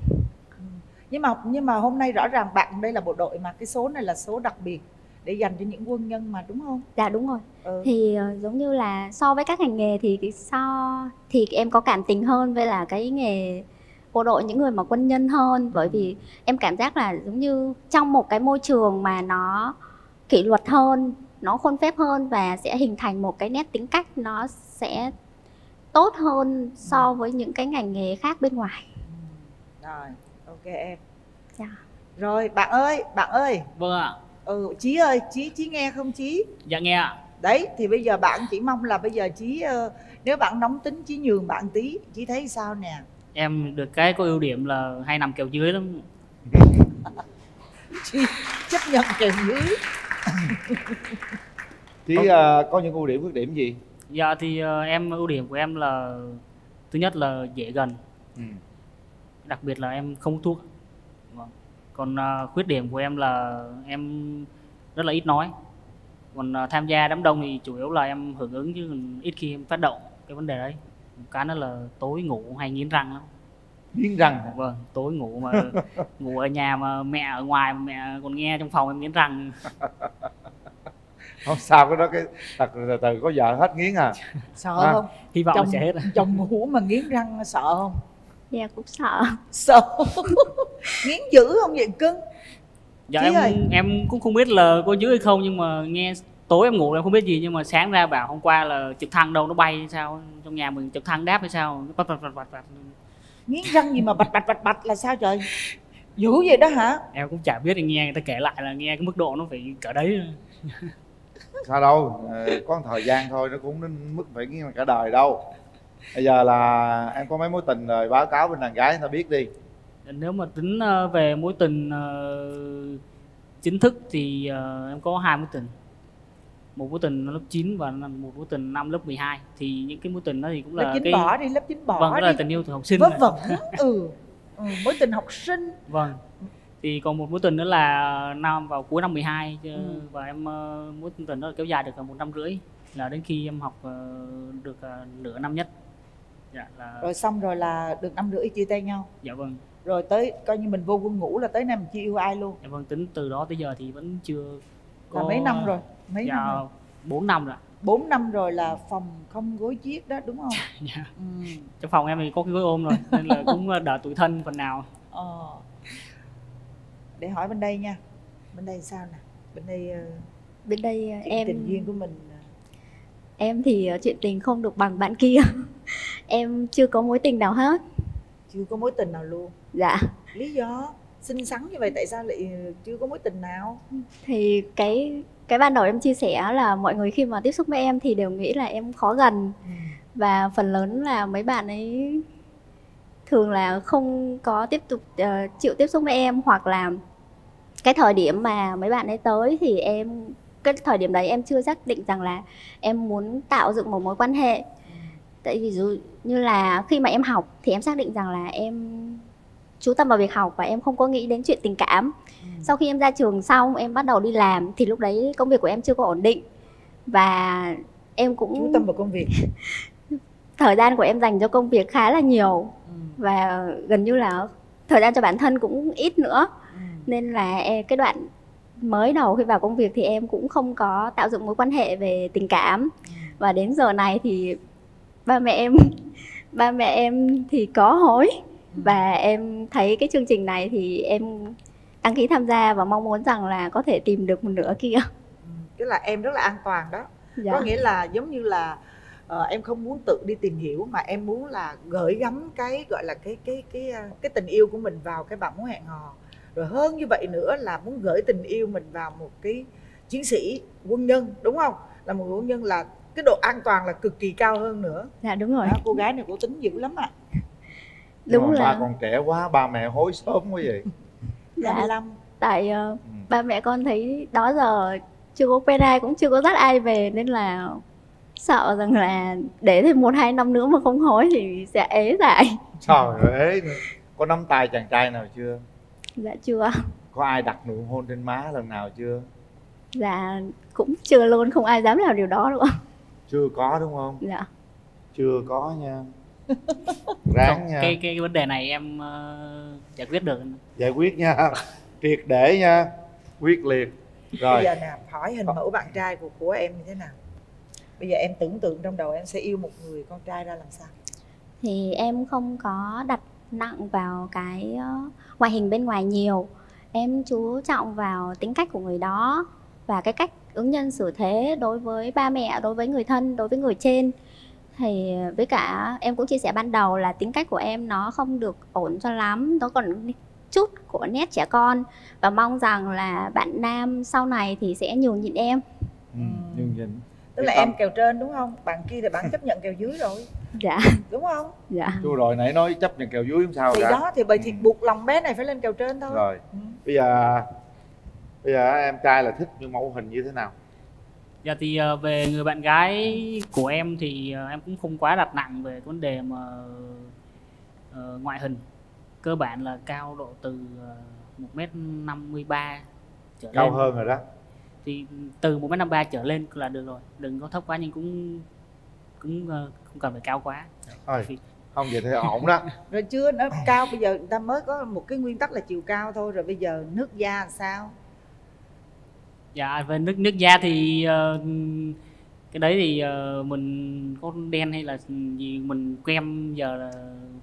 Nhưng mà nhưng mà hôm nay rõ ràng bạn đây là bộ đội mà cái số này là số đặc biệt để dành cho những quân nhân mà đúng không? Dạ đúng rồi. Ừ. thì ờ, giống như là so với các ngành nghề thì so thì em có cảm tình hơn với là cái nghề bộ đội những người mà quân nhân hơn. Bởi vì em cảm giác là giống như trong một cái môi trường mà nó kỷ luật hơn nó khuôn phép hơn và sẽ hình thành một cái nét tính cách nó sẽ tốt hơn so với những cái ngành nghề khác bên ngoài. Rồi ok em. Dạ. rồi bạn ơi bạn ơi. Vâng ạ. Ừ chí ơi chí chí nghe không chí? Dạ nghe ạ. Đấy thì bây giờ bạn chỉ mong là bây giờ chí ờ, nếu bạn nóng tính chí nhường bạn tí chí thấy sao nè em được cái có ưu điểm là hay nằm kèo dưới lắm. Chấp nhận kèm dưới. Chí ờ, có những ưu điểm khuyết điểm gì? dạ thì ờ, em ưu điểm của em là thứ nhất là dễ gần. Ừ. đặc biệt là em không hút thuốc. Vâng. còn ờ, khuyết điểm của em là em rất là ít nói. Còn ờ, tham gia đám đông thì chủ yếu là em hưởng ứng chứ ít khi em phát động cái vấn đề đấy cái nữa là tối ngủ hay nghiến răng lắm. Nghiến răng vâng tối ngủ mà ngủ ở nhà mà mẹ ở ngoài mà mẹ còn nghe trong phòng em nghiến răng. Không sao cái đó cái thật từ từ có vợ hết nghiến à? Sợ À. không? Hy vọng chồng, sẽ hết. chồng ngủ mà nghiến răng sợ không? Dạ cũng sợ. Sợ nghiến dữ không vậy cưng? Dạ Chí em ơi. em cũng không biết là có giữ hay không nhưng mà nghe tối em ngủ em không biết gì nhưng mà sáng ra bảo hôm qua là trực thăng đâu nó bay hay sao trong nhà mình trực thăng đáp hay sao nó bật bật bật bật bật. Nghiến răng gì mà bạch bạch bạch bạch là sao trời? Dữ vậy đó hả? Em cũng chả biết nghe người ta kể lại là nghe cái mức độ nó phải cỡ đấy. Sao đâu ờ, có một thời gian thôi nó cũng đến mức phải răng cả đời đâu. Bây giờ là em có mấy mối tình rồi báo cáo bên đàn gái người ta biết đi. Nếu mà tính ờ, về mối tình ờ, chính thức thì em có hai mối tình một mối tình lớp 9 và một mối tình năm lớp 12 thì những cái mối tình đó thì cũng là lớp chín cái bỏ đi lớp chín bỏ vâng đi là tình yêu từ học sinh vớ vẩn. Ừ. ừ mối tình học sinh. Vâng. Thì còn một mối tình nữa là năm vào cuối năm 12 chứ- Ừ. và em ờ, mối tình đó kéo dài được một năm rưỡi là đến khi em học ờ, được ờ, nửa năm nhất. Dạ là rồi xong rồi là được năm rưỡi chia tay nhau. Dạ vâng. Rồi tới coi như mình vô quân ngũ là tới nay mình chưa yêu ai luôn. Dạ vâng tính từ đó tới giờ thì vẫn chưa là mấy năm rồi? Mấy dạ, năm rồi? 4 năm rồi ạ. 4 năm rồi là phòng không gối chiếc đó đúng không? Dạ. ừ. trong phòng em thì có cái gối ôm rồi nên là cũng ờ, đỡ tuổi thân phần nào. Ờ. để hỏi bên đây nha. Bên đây sao nè? Bên đây ờ, bên đây ờ, em tình duyên của mình em thì chuyện tình không được bằng bạn kia. Em chưa có mối tình nào hết. Chưa có mối tình nào luôn. Dạ. Lý do xinh xắn như vậy tại sao lại chưa có mối tình nào? Thì cái cái ban đầu em chia sẻ là mọi người khi mà tiếp xúc với em thì đều nghĩ là em khó gần. Và phần lớn là mấy bạn ấy thường là không có tiếp tục ờ, chịu tiếp xúc với em. Hoặc là cái thời điểm mà mấy bạn ấy tới thì em cái thời điểm đấy em chưa xác định rằng là em muốn tạo dựng một mối quan hệ. Tại vì dụ như là khi mà em học thì em xác định rằng là em chú tâm vào việc học và em không có nghĩ đến chuyện tình cảm. Sau khi em ra trường xong em bắt đầu đi làm thì lúc đấy công việc của em chưa có ổn định. Và em cũng chú tâm vào công việc. Thời gian của em dành cho công việc khá là nhiều và gần như là thời gian cho bản thân cũng ít nữa. Nên là em- cái đoạn mới đầu khi vào công việc thì em cũng không có tạo dựng mối quan hệ về tình cảm. Và đến giờ này thì ba mẹ em ba mẹ em thì có hối và em thấy cái chương trình này thì em đăng ký tham gia và mong muốn rằng là có thể tìm được một nửa kia. Tức là em rất là an toàn đó. Dạ. có nghĩa là giống như là ờ, em không muốn tự đi tìm hiểu mà em muốn là gửi gắm cái gọi là cái cái cái ờ, cái tình yêu của mình vào cái bạn muốn hẹn hò. Rồi hơn như vậy nữa là muốn gửi tình yêu mình vào một cái chiến sĩ quân nhân đúng không? Là một quân nhân là cái độ an toàn là cực kỳ cao hơn nữa. Dạ đúng rồi. Đó, cô gái này cô tính dữ lắm ạ. Nhưng Đúng mà là- ba còn trẻ quá ba mẹ hối sớm quá vậy. Dạ. 25. tại ờ, ba mẹ con thấy đó giờ chưa có quen ai cũng chưa có dắt ai về nên là sợ rằng là để thêm một hai năm nữa mà không hối thì sẽ ế dại trời ơi nữa. có nắm tay chàng trai nào chưa? Dạ chưa. Có ai đặt nụ hôn trên má lần nào chưa? Dạ cũng chưa luôn không ai dám làm điều đó đâu ạ. Chưa có đúng không? Dạ. Chưa có nha ráng nha. cái, cái vấn đề này em ờ, giải quyết được. Giải quyết nha. Triệt để nha. Quyết liệt. Rồi. Bây giờ nè hỏi hình mẫu bạn trai của của em như thế nào? Bây giờ em tưởng tượng trong đầu em sẽ yêu một người con trai ra làm sao? Thì em không có đặt nặng vào cái ờ, ngoại hình bên ngoài nhiều. Em chú trọng vào tính cách của người đó và cái cách ứng nhân xử thế đối với ba mẹ đối với người thân đối với người trên thì với cả em cũng chia sẻ ban đầu là tính cách của em nó không được ổn cho lắm nó còn chút của nét trẻ con. Và mong rằng là bạn nam sau này thì sẽ nhường nhịn em. Ừ, nhường nhịn. Tức là em kèo trên đúng không? Bạn kia thì bạn chấp nhận kèo dưới rồi. Dạ. Đúng không? Dạ. Chú rồi nãy nói chấp nhận kèo dưới không sao thì cả. đó thì bởi thì buộc lòng bé này phải lên kèo trên thôi. Rồi. Bây giờ bây giờ em trai là thích những mẫu hình như thế nào Dạ thì ờ, về người bạn gái của em thì ờ, em cũng không quá đặt nặng về vấn đề mà ờ, ngoại hình. Cơ bản là cao độ từ một mét năm mươi ba trở cao lên. hơn rồi đó. Thì từ một mét năm ba trở lên là được rồi đừng có thấp quá nhưng cũng cũng không cần phải cao quá. Thôi không vậy thì ổn đó. Rồi chưa nó cao bây giờ người ta mới có một cái nguyên tắc là chiều cao thôi rồi bây giờ nước da làm sao dạ về nước nước da thì ờ, cái đấy thì ờ, mình có đen hay là gì mình quen giờ là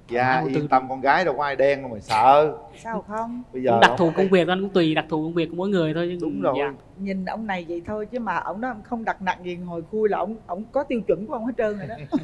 dạ yên tâm con gái đâu có ai đen đâu mà sợ. Sao không? Bây giờ cũng đặc thù công việc anh cũng tùy đặc thù công việc của mỗi người thôi chứ. Đúng rồi. dạ. nhìn ông này vậy thôi chứ mà ông đó không đặt nặng gì hồi khui là ông ông có tiêu chuẩn của ông hết trơn rồi đó.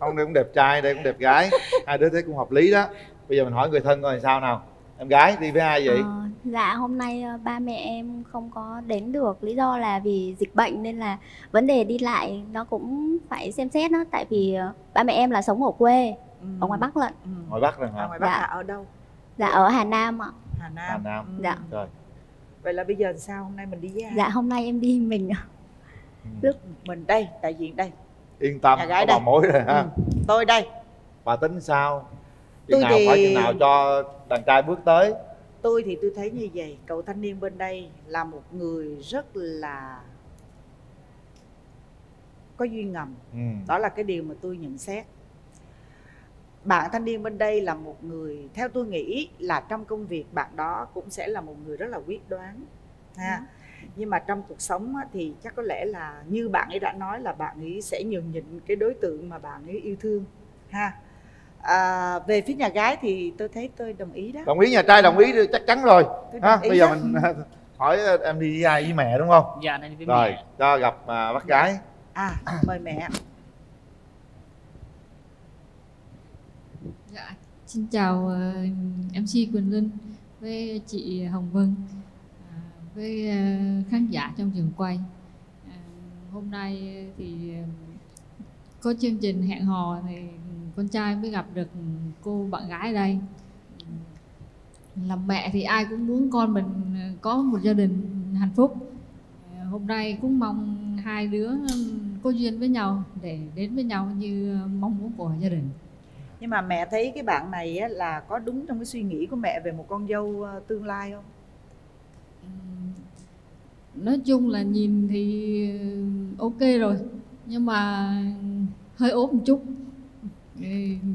Không đây cũng đẹp trai đây cũng đẹp gái. Hai đứa thấy cũng hợp lý đó. Bây giờ mình hỏi người thân coi sao nào em gái đi với ai vậy? Ờ, dạ hôm nay ờ, ba mẹ em không có đến được. Lý do là vì dịch bệnh nên là vấn đề đi lại nó cũng phải xem xét đó tại vì ờ, ba mẹ em là sống ở quê ở ngoài Bắc lận. Ngoài bắc rồi hả? Ngoài bắc Dạ. là ở đâu? Dạ ở Hà Nam ạ. Hà Nam. Hà Nam. Dạ. Rồi. Vậy là bây giờ sao? Hôm nay mình đi với ai? Dạ hôm nay em đi mình ạ. lúc mình đây đại diện đây. Yên tâm Nhà gái có bà đây. mối rồi ha. Ừ. tôi đây. Bà tính sao chừng nào thì- phải chừng nào cho đàn trai bước tới. Tôi thì tôi thấy như vậy. Cậu thanh niên bên đây là một người rất là có duyên ngầm. Ừ. đó là cái điều mà tôi nhận xét. Bạn thanh niên bên đây là một người theo tôi nghĩ là trong công việc bạn đó cũng sẽ là một người rất là quyết đoán ha. Nhưng mà trong cuộc sống á, thì chắc có lẽ là như bạn ấy đã nói là bạn ấy sẽ nhường nhịn cái đối tượng mà bạn ấy yêu thương ha à, về phía nhà gái thì tôi thấy tôi đồng ý đó. Đồng ý nhà trai đồng ý chắc chắn rồi. Ha bây giờ đó. mình hỏi em đi với ai với mẹ đúng không? Dạ nên với rồi mẹ. cho gặp à, bác gái. À mời mẹ. Dạ, xin chào ờ, MC Quỳnh Linh với chị Hồng Vân. À, với khán giả trong trường quay. À, hôm nay thì có chương trình hẹn hò thì con trai mới gặp được cô bạn gái ở đây. Làm mẹ thì ai cũng muốn con mình có một gia đình hạnh phúc. Hôm nay cũng mong hai đứa có duyên với nhau để đến với nhau như mong muốn của gia đình. nhưng mà mẹ thấy cái bạn này là có đúng trong cái suy nghĩ của mẹ về một con dâu ờ, tương lai không nói chung là nhìn thì ờ, ok rồi nhưng mà hơi ốm một chút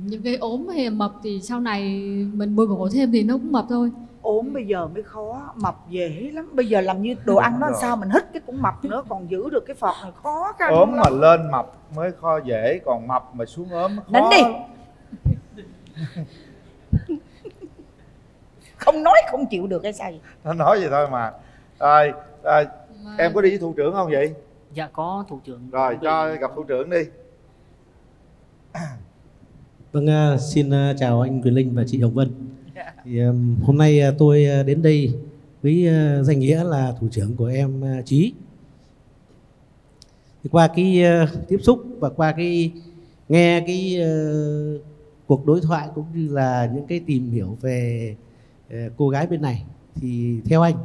Những cái ốm hay mập thì sau này mình bồi bổ thêm thì nó cũng mập thôi. Ốm bây giờ mới khó mập dễ lắm. Bây giờ làm như đồ ăn nó sao mình hít cái cũng mập nữa còn giữ được cái phọt này khó khăn ốm lắm. mà lên mập mới kho dễ còn mập mà xuống ốm khó đi. lắm. không nói không chịu được hay sao vậy? Nó nói vậy thôi mà. Rồi à, em có đi với thủ trưởng không vậy? Dạ có thủ trưởng. Rồi cho gặp thủ trưởng đi Vâng, à, xin à, chào anh Quyền Linh và chị Hồng Vân. Thì, ừm, hôm nay à, tôi à, đến đây với à, danh nghĩa là thủ trưởng của em à, Trí. Thì qua cái à, tiếp xúc và qua cái nghe cái à, cuộc đối thoại cũng như là những cái tìm hiểu về à, cô gái bên này thì theo anh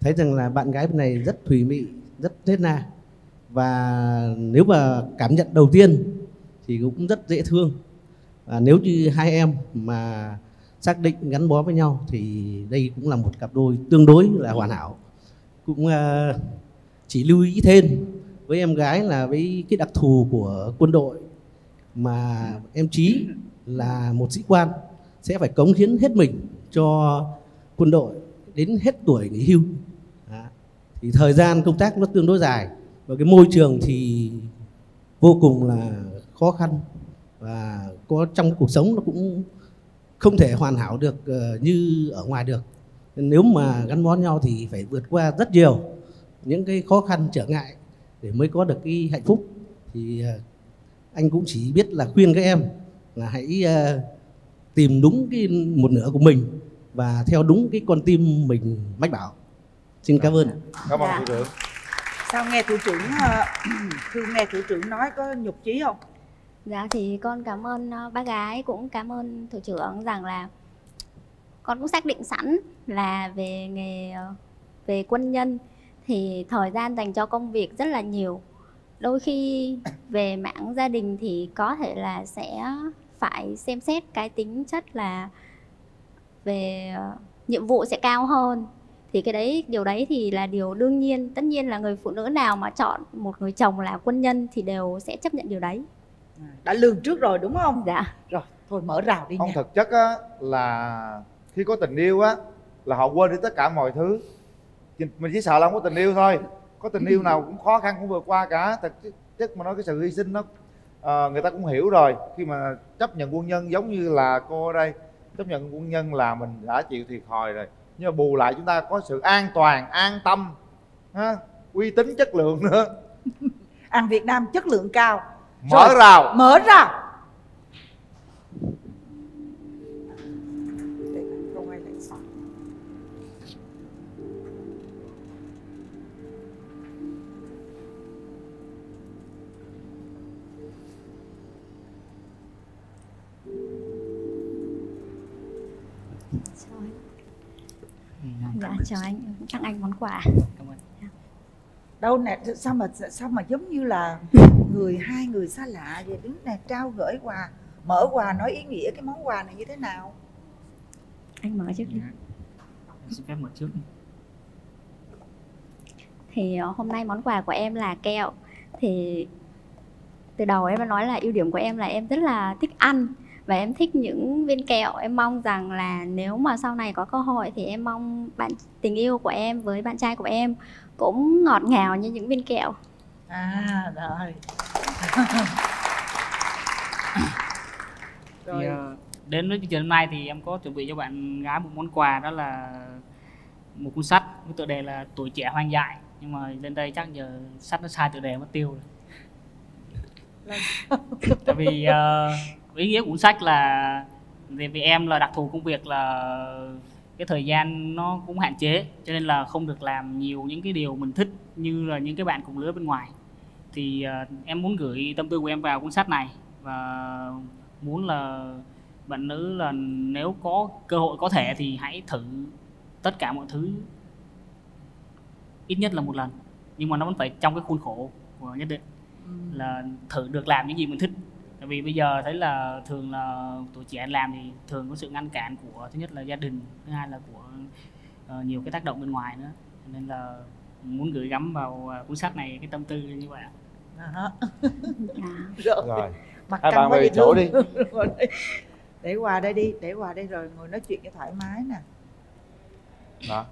thấy rằng là bạn gái bên này rất thùy mị, rất nết na và nếu mà cảm nhận đầu tiên thì cũng rất dễ thương và nếu như hai em mà xác định gắn bó với nhau thì đây cũng là một cặp đôi tương đối là hoàn hảo cũng à, chỉ lưu ý thêm với em gái là với cái đặc thù của quân đội mà em trí là một sĩ quan sẽ phải cống hiến hết mình cho quân đội đến hết tuổi nghỉ hưu Đó. thì thời gian công tác nó tương đối dài và cái môi trường thì vô cùng là khó khăn và có trong cuộc sống nó cũng không thể hoàn hảo được ờ, như ở ngoài được. Nên nếu mà gắn bó nhau thì phải vượt qua rất nhiều những cái khó khăn trở ngại để mới có được cái hạnh phúc. Thì ờ, anh cũng chỉ biết là khuyên các em là hãy ờ, tìm đúng cái một nửa của mình và theo đúng cái con tim mình mách bảo. Xin cảm ơn. Cảm ơn thủ trưởng sao nghe thủ trưởng ờ, Thương nghe thủ trưởng nói có nhục chí không Dạ thì con cảm ơn ờ, bác gái, cũng cảm ơn thủ trưởng rằng là con cũng xác định sẵn là về nghề ờ, về quân nhân thì thời gian dành cho công việc rất là nhiều. Đôi khi về mảng gia đình thì có thể là sẽ phải xem xét cái tính chất là về ờ, nhiệm vụ sẽ cao hơn. Thì cái đấy, điều đấy thì là điều đương nhiên. Tất nhiên là người phụ nữ nào mà chọn một người chồng là quân nhân thì đều sẽ chấp nhận điều đấy đã lường trước rồi đúng không? Dạ. Rồi thôi mở rào đi không nha. thực chất á là khi có tình yêu á là họ quên đi tất cả mọi thứ. Mình chỉ sợ là không có tình yêu thôi. Có tình yêu nào cũng khó khăn cũng vượt qua cả. Thực chất mà nói cái sự hy sinh nó ờ, người ta cũng hiểu rồi. Khi mà chấp nhận quân nhân giống như là cô ở đây chấp nhận quân nhân là mình đã chịu thiệt thòi rồi. Nhưng mà bù lại chúng ta có sự an toàn an tâm ha, uy tín chất lượng nữa. Ăn Việt Nam chất lượng cao Mở Rồi, rào. mở rào sợ. dạ chào anh tặng anh món quà đâu nè sao mà sao mà giống như là người hai người xa lạ vậy? Đứng nè trao gửi quà mở quà nói ý nghĩa cái món quà này như thế nào? Anh mở trước đi. Xin phép mở trước thì ờ, hôm nay món quà của em là kẹo. Thì từ đầu em đã nói là ưu điểm của em là em rất là thích ăn và em thích những viên kẹo. Em mong rằng là nếu mà sau này có cơ hội thì em mong bạn tình yêu của em với bạn trai của em cũng ngọt ngào như những viên kẹo à rồi. Thì, ờ, đến với chương trình hôm nay thì em có chuẩn bị cho bạn gái một món quà đó là một cuốn sách với tựa đề là tuổi trẻ hoang dại. Nhưng mà lên đây chắc giờ sách nó sai tựa đề mất tiêu rồi. Tại vì ờ, ý nghĩa của cuốn sách là vì, vì em là đặc thù công việc là cái thời gian nó cũng hạn chế cho nên là không được làm nhiều những cái điều mình thích như là những cái bạn cùng lứa bên ngoài thì ờ, em muốn gửi tâm tư của em vào cuốn sách này và muốn là bạn nữ là nếu có cơ hội có thể thì hãy thử tất cả mọi thứ ít nhất là một lần nhưng mà nó vẫn phải trong cái khuôn khổ của nhất định là thử được làm những gì mình thích. Tại vì bây giờ thấy là thường là tuổi trẻ làm thì thường có sự ngăn cản của thứ nhất là gia đình thứ hai là của ờ, nhiều cái tác động bên ngoài nữa. Nên là muốn gửi gắm vào ờ, cuốn sách này cái tâm tư như vậy ạ À. rồi, rồi. Mặt Hai căng bạn quá dễ chỗ đi. Để quà đây đi để quà đây rồi ngồi nói chuyện cho thoải mái nè. Đó.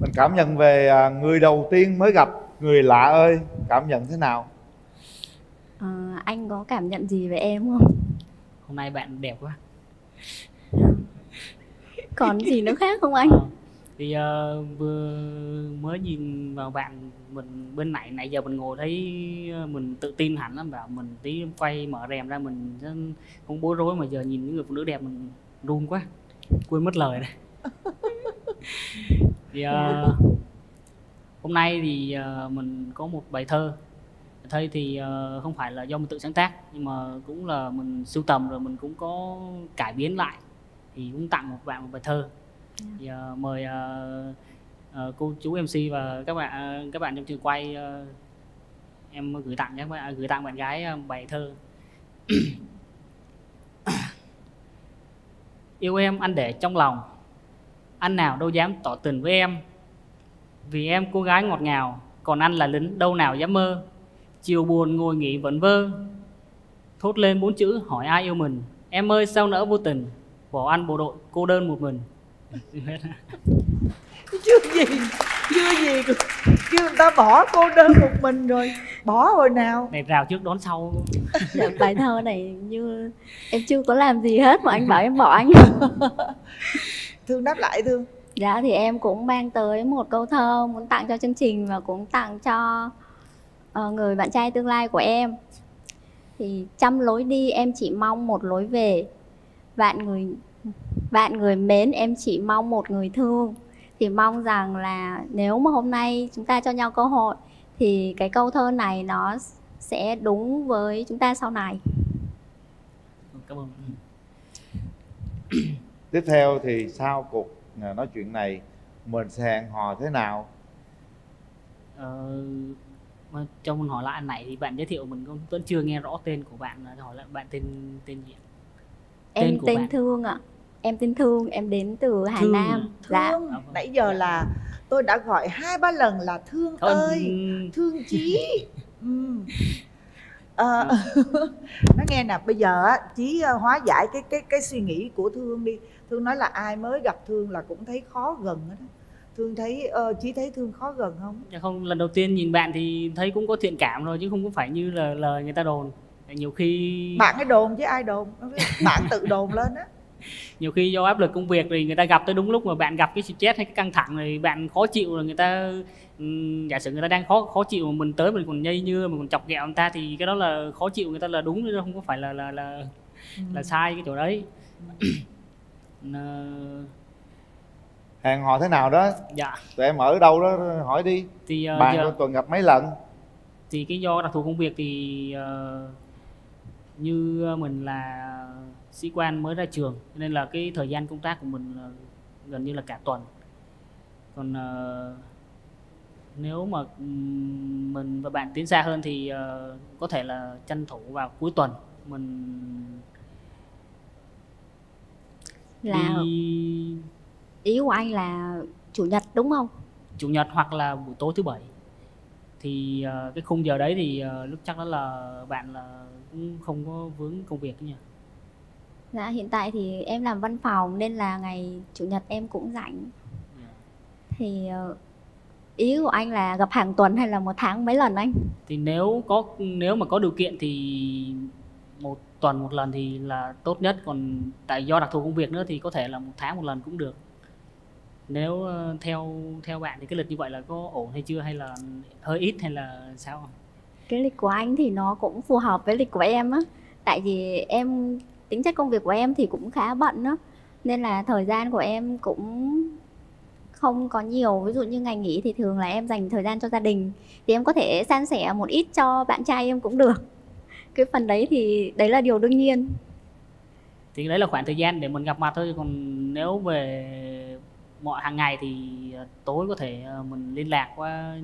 Mình cảm nhận về à, người đầu tiên mới gặp người lạ ơi cảm nhận thế nào? Ờ, anh có cảm nhận gì về em không? Hôm nay bạn đẹp quá. Còn gì nữa khác không anh thì uh, vừa mới nhìn vào bạn mình bên này nãy giờ mình ngồi thấy ờ, mình tự tin hẳn lắm bảo mình tí quay mở rèm ra mình không bối rối mà giờ nhìn những người phụ nữ đẹp mình run quá quên mất lời này. Thì uh, hôm nay thì uh, mình có một bài thơ. Thơ thì uh, không phải là do mình tự sáng tác nhưng mà cũng là mình sưu tầm rồi mình cũng có cải biến lại. Thì cũng tặng một bạn một bài thơ thì uh, mời uh, uh, cô chú MC và các bạn các bạn trong trường quay uh, em gửi tặng các bạn gửi tặng bạn gái bài thơ. Yêu em anh để trong lòng anh nào đâu dám tỏ tình với em. Vì em cô gái ngọt ngào còn anh là lính đâu nào dám mơ. Chiều buồn ngồi nghỉ vẫn vơ. Thốt lên bốn chữ hỏi ai yêu mình. Em ơi sao nỡ vô tình? Bỏ anh bộ đội cô đơn một mình chưa gì chưa gì kêu người ta bỏ cô đơn một mình rồi. Bỏ hồi nào? Này rào trước đón sau. Dạ, bài thơ này như em chưa có làm gì hết mà anh bảo em bỏ anh. Thương đáp lại thương. Dạ thì em cũng mang tới một câu thơ muốn tặng cho chương trình và cũng tặng cho ờ, người bạn trai tương lai của em. Thì trăm lối đi em chỉ mong một lối về. Vạn người vạn người mến em chỉ mong một người thương. Thì mong rằng là nếu mà hôm nay chúng ta cho nhau cơ hội thì cái câu thơ này nó sẽ đúng với chúng ta sau này. cảm ơn tiếp theo thì sau cuộc à, nói chuyện này mình sẽ hẹn hò thế nào Ờ, mà cho mình hỏi lại anh này thì bạn giới thiệu mình cũng vẫn chưa nghe rõ tên của bạn hỏi lại bạn tên tên gì ạ? Em của tên bạn. Thương ạ. Em tên Thương, em đến từ Hà Thương. Nam. Dạ. thương. Nãy giờ là tôi đã gọi hai ba lần là thương Thôi, ơi thương chí. Ừm. Ờ, nói nghe nè bây giờ á chí ờ, hóa giải cái cái cái suy nghĩ của thương đi. Thương nói là ai mới gặp thương là cũng thấy khó gần hết á. Thương thấy ờ, chí thấy thương khó gần không? Dạ không lần đầu tiên nhìn bạn thì thấy cũng có thiện cảm rồi chứ không có phải như là lời người ta đồn. Nhiều khi bạn ấy đồn chứ ai đồn? Bạn tự đồn lên á nhiều khi do áp lực công việc thì người ta gặp tới đúng lúc mà bạn gặp cái stress hay cái căng thẳng thì bạn khó chịu rồi người ta ừm, giả sử người ta đang khó khó chịu mà mình tới mình còn nhây nhưa mình còn chọc ghẹo người ta thì cái đó là khó chịu người ta là đúng chứ không có phải là là là là sai cái chỗ đấy. Ờ, hẹn hò thế nào đó? Dạ. Tụi em ở đâu đó hỏi đi. Thì ờ, bạn giờ- tuần gặp mấy lần? Thì cái do đặc thù công việc thì ờ, như mình là sĩ quan mới ra trường. Nên là cái thời gian công tác của mình là gần như là cả tuần. Còn ờ, nếu mà mình và bạn tiến xa hơn thì ờ, có thể là tranh thủ vào cuối tuần mình Là đi ý của anh là chủ nhật đúng không? chủ nhật hoặc là buổi tối thứ bảy. Thì ờ, cái khung giờ đấy thì ờ, lúc chắc đó là bạn là cũng không có vướng công việc nhỉ Dạ hiện tại thì em làm văn phòng nên là ngày chủ nhật em cũng rảnh. Thì ờ, ý của anh là gặp hàng tuần hay là một tháng mấy lần anh? thì nếu có nếu mà có điều kiện thì một tuần một lần thì là tốt nhất còn tại do đặc thù công việc nữa thì có thể là một tháng một lần cũng được nếu ờ, theo theo bạn thì cái lịch như vậy là có ổn hay chưa hay là hơi ít hay là sao Cái lịch của anh thì nó cũng phù hợp với lịch của em á. Tại vì em tính chất công việc của em thì cũng khá bận á. Nên là thời gian của em cũng không có nhiều ví dụ như ngày nghỉ thì thường là em dành thời gian cho gia đình thì em có thể san sẻ một ít cho bạn trai em cũng được cái phần đấy thì đấy là điều đương nhiên thì đấy là khoảng thời gian để mình gặp mặt thôi còn nếu về mọi hàng ngày thì ờ, tối có thể ờ, mình liên lạc qua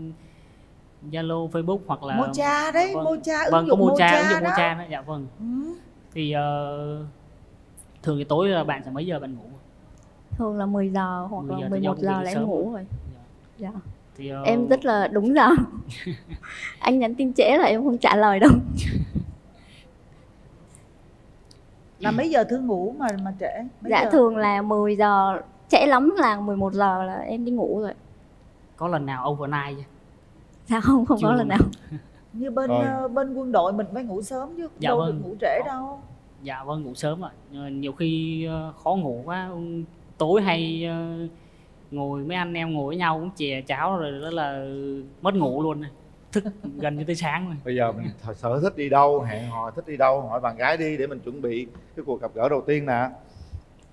Zalo, Facebook hoặc là Mocha đấy, vâng, Mocha, ứng vâng dụng Mocha, Mocha ứng dụng đó. Mocha đó, dạ vâng. Ừ. Thì ờ, thường thì tối là bạn sẽ mấy giờ bạn ngủ? thường là 10 giờ hoặc 10 là giờ thì 11 do giờ việc là em ngủ rồi dạ. Thì ờ, em rất là đúng giờ anh nhắn tin trễ là em không trả lời đâu là mấy giờ thương ngủ mà mà trễ mấy dạ giờ? thường là 10 giờ trễ lắm là 11 giờ là em đi ngủ rồi có lần nào overnight chưa? dạ không không có Chưa lần nào như bên Rồi. ờ, bên quân đội mình phải ngủ sớm chứ Dạ đâu vâng. được ngủ trễ đâu Dạ vâng ngủ sớm ạ. Nhưng mà Nhiều khi ờ, khó ngủ quá tối hay ờ, ngồi mấy anh em ngồi với nhau cũng chè cháo rồi đó là mất ngủ luôn thức gần như tới sáng rồi. bây giờ mình sở thích đi đâu hẹn hò thích đi đâu hỏi bạn gái đi để mình chuẩn bị cái cuộc gặp gỡ đầu tiên nè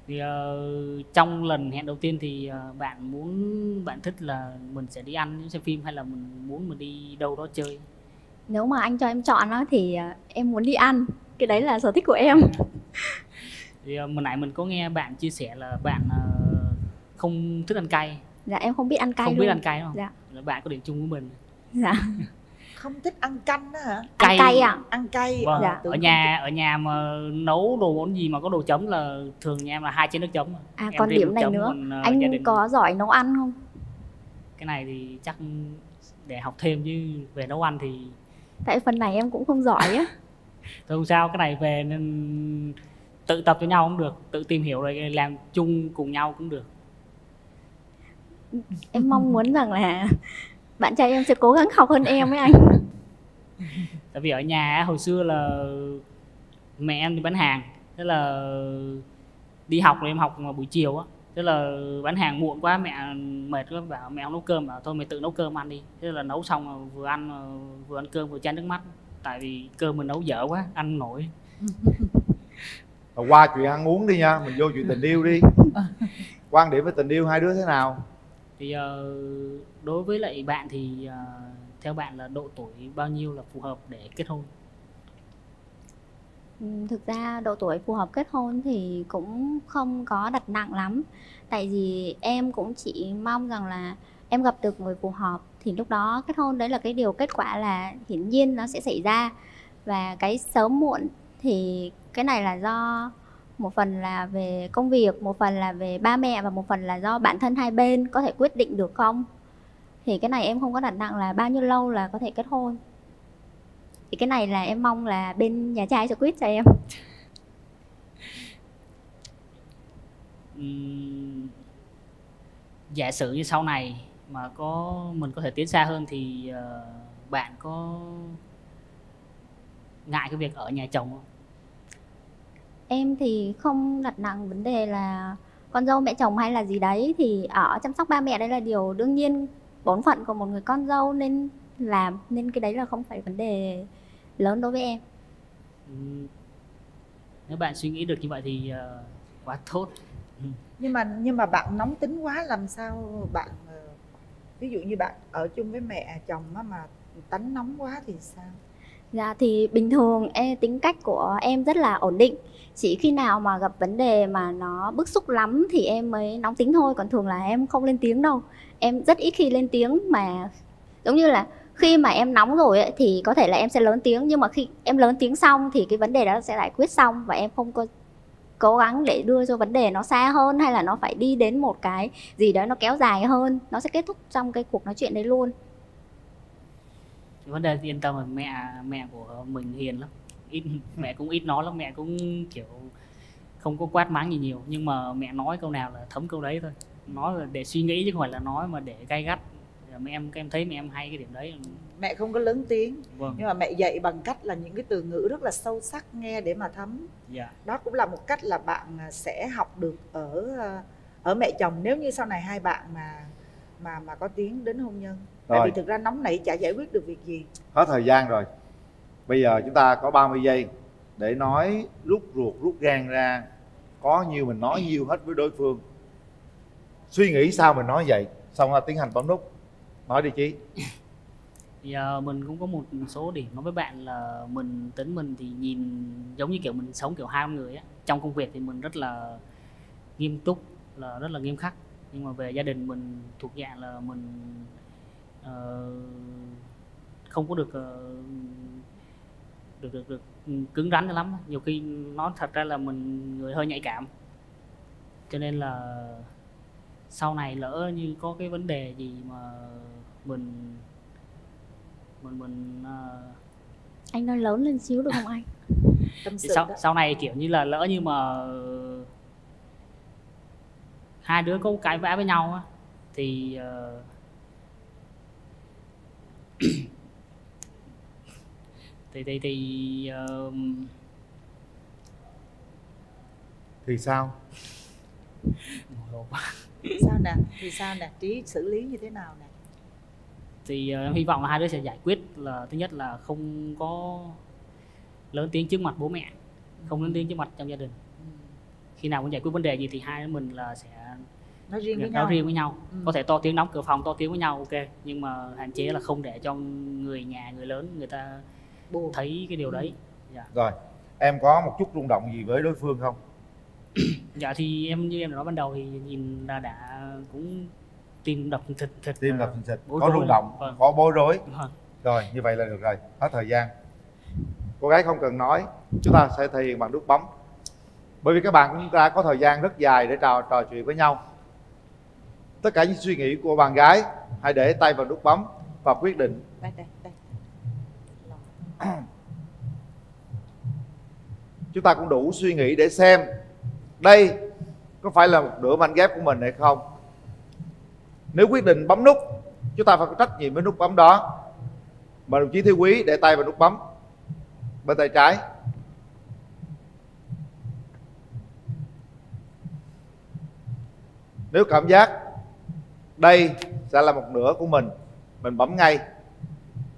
thì ờ, trong lần hẹn đầu tiên thì ờ, bạn muốn bạn thích là mình sẽ đi ăn xem phim hay là mình muốn mình đi đâu đó chơi nếu mà anh cho em chọn á thì à, em muốn đi ăn cái đấy là sở thích của em. Thì vừa nãy mình có nghe bạn chia sẻ là bạn ờ, không thích ăn cay. Dạ em không biết ăn cay không luôn. biết ăn cay đúng không? Dạ. Là bạn có điểm chung với mình. Dạ. Không thích ăn canh đó hả? Cay. cay à? ăn cay. Vâng. Ờ, ở tưởng nhà ở nhà mà nấu đồ món gì mà có đồ chấm là thường nhà em là hai chén nước chấm À Em còn điểm này nữa, còn, anh đình- có giỏi nấu ăn không? cái này thì chắc để học thêm chứ về nấu ăn thì Tại phần này em cũng không giỏi á. thôi không sao cái này về nên tự tập cho nhau cũng được tự tìm hiểu rồi làm chung cùng nhau cũng được. Em mong muốn rằng là bạn trai em sẽ cố gắng học hơn em ấy anh. tại vì ở nhà hồi xưa là mẹ em đi bán hàng thế là đi học rồi em học vào buổi chiều á. Thế là bán hàng muộn quá mẹ mệt quá bảo mẹ không nấu cơm bảo thôi mày tự nấu cơm ăn đi. Thế là nấu xong vừa ăn vừa ăn cơm vừa chan nước mắt tại vì cơm mình nấu dở quá ăn nổi. Qua chuyện ăn uống đi nha mình vô chuyện tình yêu đi. Quan điểm về tình yêu hai đứa thế nào? Thì ờ, đối với lại bạn thì ờ, theo bạn là độ tuổi bao nhiêu là phù hợp để kết hôn? Ừ, Thực ra độ tuổi phù hợp kết hôn thì cũng không có đặt nặng lắm. Tại vì em cũng chỉ mong rằng là em gặp được người phù hợp thì lúc đó kết hôn đấy là cái điều kết quả là hiển nhiên nó sẽ xảy ra. Và cái sớm muộn thì cái này là do một phần là về công việc, một phần là về ba mẹ và một phần là do bản thân hai bên có thể quyết định được không. Thì cái này em không có đặt nặng là bao nhiêu lâu là có thể kết hôn. Thì cái này là em mong là bên nhà trai sẽ quyết cho em. Giả sử như sau này mà có mình có thể tiến xa hơn thì ờ, bạn có ngại cái việc ở nhà chồng không? em thì không đặt nặng vấn đề là con dâu mẹ chồng hay là gì đấy thì ở chăm sóc ba mẹ đấy là điều đương nhiên bổn phận của một người con dâu nên làm nên cái đấy là không phải vấn đề lớn đối với em nếu bạn suy nghĩ được như vậy thì ờ, quá tốt nhưng mà nhưng mà bạn nóng tính quá làm sao bạn ờ, ví dụ như bạn ở chung với mẹ chồng á mà tánh nóng quá thì sao? Dạ thì bình thường em, tính cách của em rất là ổn định. Chỉ khi nào mà gặp vấn đề mà nó bức xúc lắm thì em mới nóng tính thôi Còn thường là em không lên tiếng đâu. Em rất ít khi lên tiếng mà giống như là khi mà em nóng rồi ấy, thì có thể là em sẽ lớn tiếng Nhưng mà khi em lớn tiếng xong thì cái vấn đề đó sẽ giải quyết xong Và em không có cố gắng để đưa cho vấn đề nó xa hơn Hay là nó phải đi đến một cái gì đó nó kéo dài hơn, Nó sẽ kết thúc trong cái cuộc nói chuyện đấy luôn. Vấn đề yên tâm là mẹ mẹ của mình hiền lắm. Ít, mẹ cũng ít nói lắm, mẹ cũng kiểu không có quát mắng gì nhiều. Nhưng mà mẹ nói câu nào là thấm câu đấy thôi. Nói là để suy nghĩ chứ không phải là nói mà để gay gắt mẹ em em thấy mẹ em hay cái điểm đấy. Mẹ không có lớn tiếng. Vâng. nhưng mà mẹ dạy bằng cách là những cái từ ngữ rất là sâu sắc nghe để mà thấm. Dạ. Đó cũng là một cách là bạn à, sẽ học được ở à, ở mẹ chồng nếu như sau này hai bạn mà mà mà có tiến đến hôn nhân. Tại Rồi. vì thực ra nóng nảy chả giải quyết được việc gì. Hết thời gian rồi. Bây giờ chúng ta có 30 giây để nói rút ruột rút gan ra. Có nhiêu mình nói nhiêu hết với đối phương. Suy nghĩ sao mình nói vậy? Xong là tiến hành bấm nút nói đi chí. Thì à, mình cũng có một số điểm nói với bạn là mình tính mình thì nhìn giống như kiểu mình sống kiểu hai con người á. Trong công việc thì mình rất là nghiêm túc là rất là nghiêm khắc. Nhưng mà về gia đình mình thuộc dạng là mình uh, không có được uh, được được được cứng rắn cho lắm. Nhiều khi nó thật ra là mình người hơi nhạy cảm. Cho nên là sau này lỡ như có cái vấn đề gì mà mình mình mình ờ, Anh nói lớn lên xíu được không anh? tâm sự sau đó. sau này kiểu như là lỡ như mà hai đứa có cãi vã với nhau á thì ờ, thì thì thì ờ, thì sao? Sao nè? Thì sao nè? Trí xử lý như thế nào nè thì ờ, em hy vọng là hai đứa sẽ giải quyết là thứ nhất là không có lớn tiếng trước mặt bố mẹ không lớn tiếng trước mặt trong gia đình. Khi nào muốn giải quyết vấn đề gì thì hai đứa mình là sẽ nói riêng với nói nhau. riêng với nhau. Ừ. có thể to tiếng đóng cửa phòng to tiếng với nhau ok. Nhưng mà hạn chế là không để cho người nhà người lớn người ta Buồn. thấy cái điều đấy. Dạ. rồi em có một chút rung động gì với đối phương không? Dạ thì em như em đã nói ban đầu thì nhìn là đã cũng tim đập thịt thịt. Tim đập bối có rung động vâng. có bối rối. Vâng. rồi như vậy là được rồi hết thời gian. Cô gái không cần nói chúng ta sẽ thể hiện bằng nút bấm. Bởi vì các bạn cũng đã có thời gian rất dài để trò trò chuyện với nhau. Tất cả những suy nghĩ của bạn gái hãy để tay vào nút bấm và quyết định. Đây đây đây. Chúng ta cũng đủ suy nghĩ để xem đây có phải là một nửa mảnh ghép của mình hay không nếu quyết định bấm nút, chúng ta phải có trách nhiệm với nút bấm đó. Mà đồng chí thiếu quý để tay vào nút bấm, bên tay trái. Nếu cảm giác đây sẽ là một nửa của mình mình bấm ngay.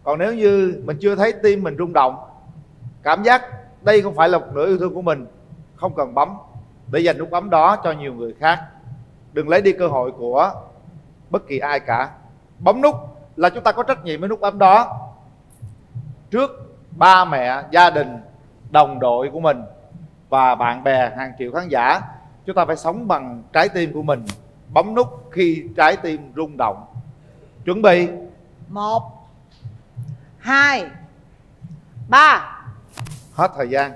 Còn nếu như mình chưa thấy tim mình rung động, cảm giác đây không phải là một nửa yêu thương của mình, không cần bấm để dành nút bấm đó cho nhiều người khác. Đừng lấy đi cơ hội của bất kỳ ai cả. Bấm nút là chúng ta có trách nhiệm với nút bấm đó. Trước ba mẹ gia đình đồng đội của mình và bạn bè hàng triệu khán giả chúng ta phải sống bằng trái tim của mình. Bấm nút khi trái tim rung động. Chuẩn bị. Một hai ba. Hết thời gian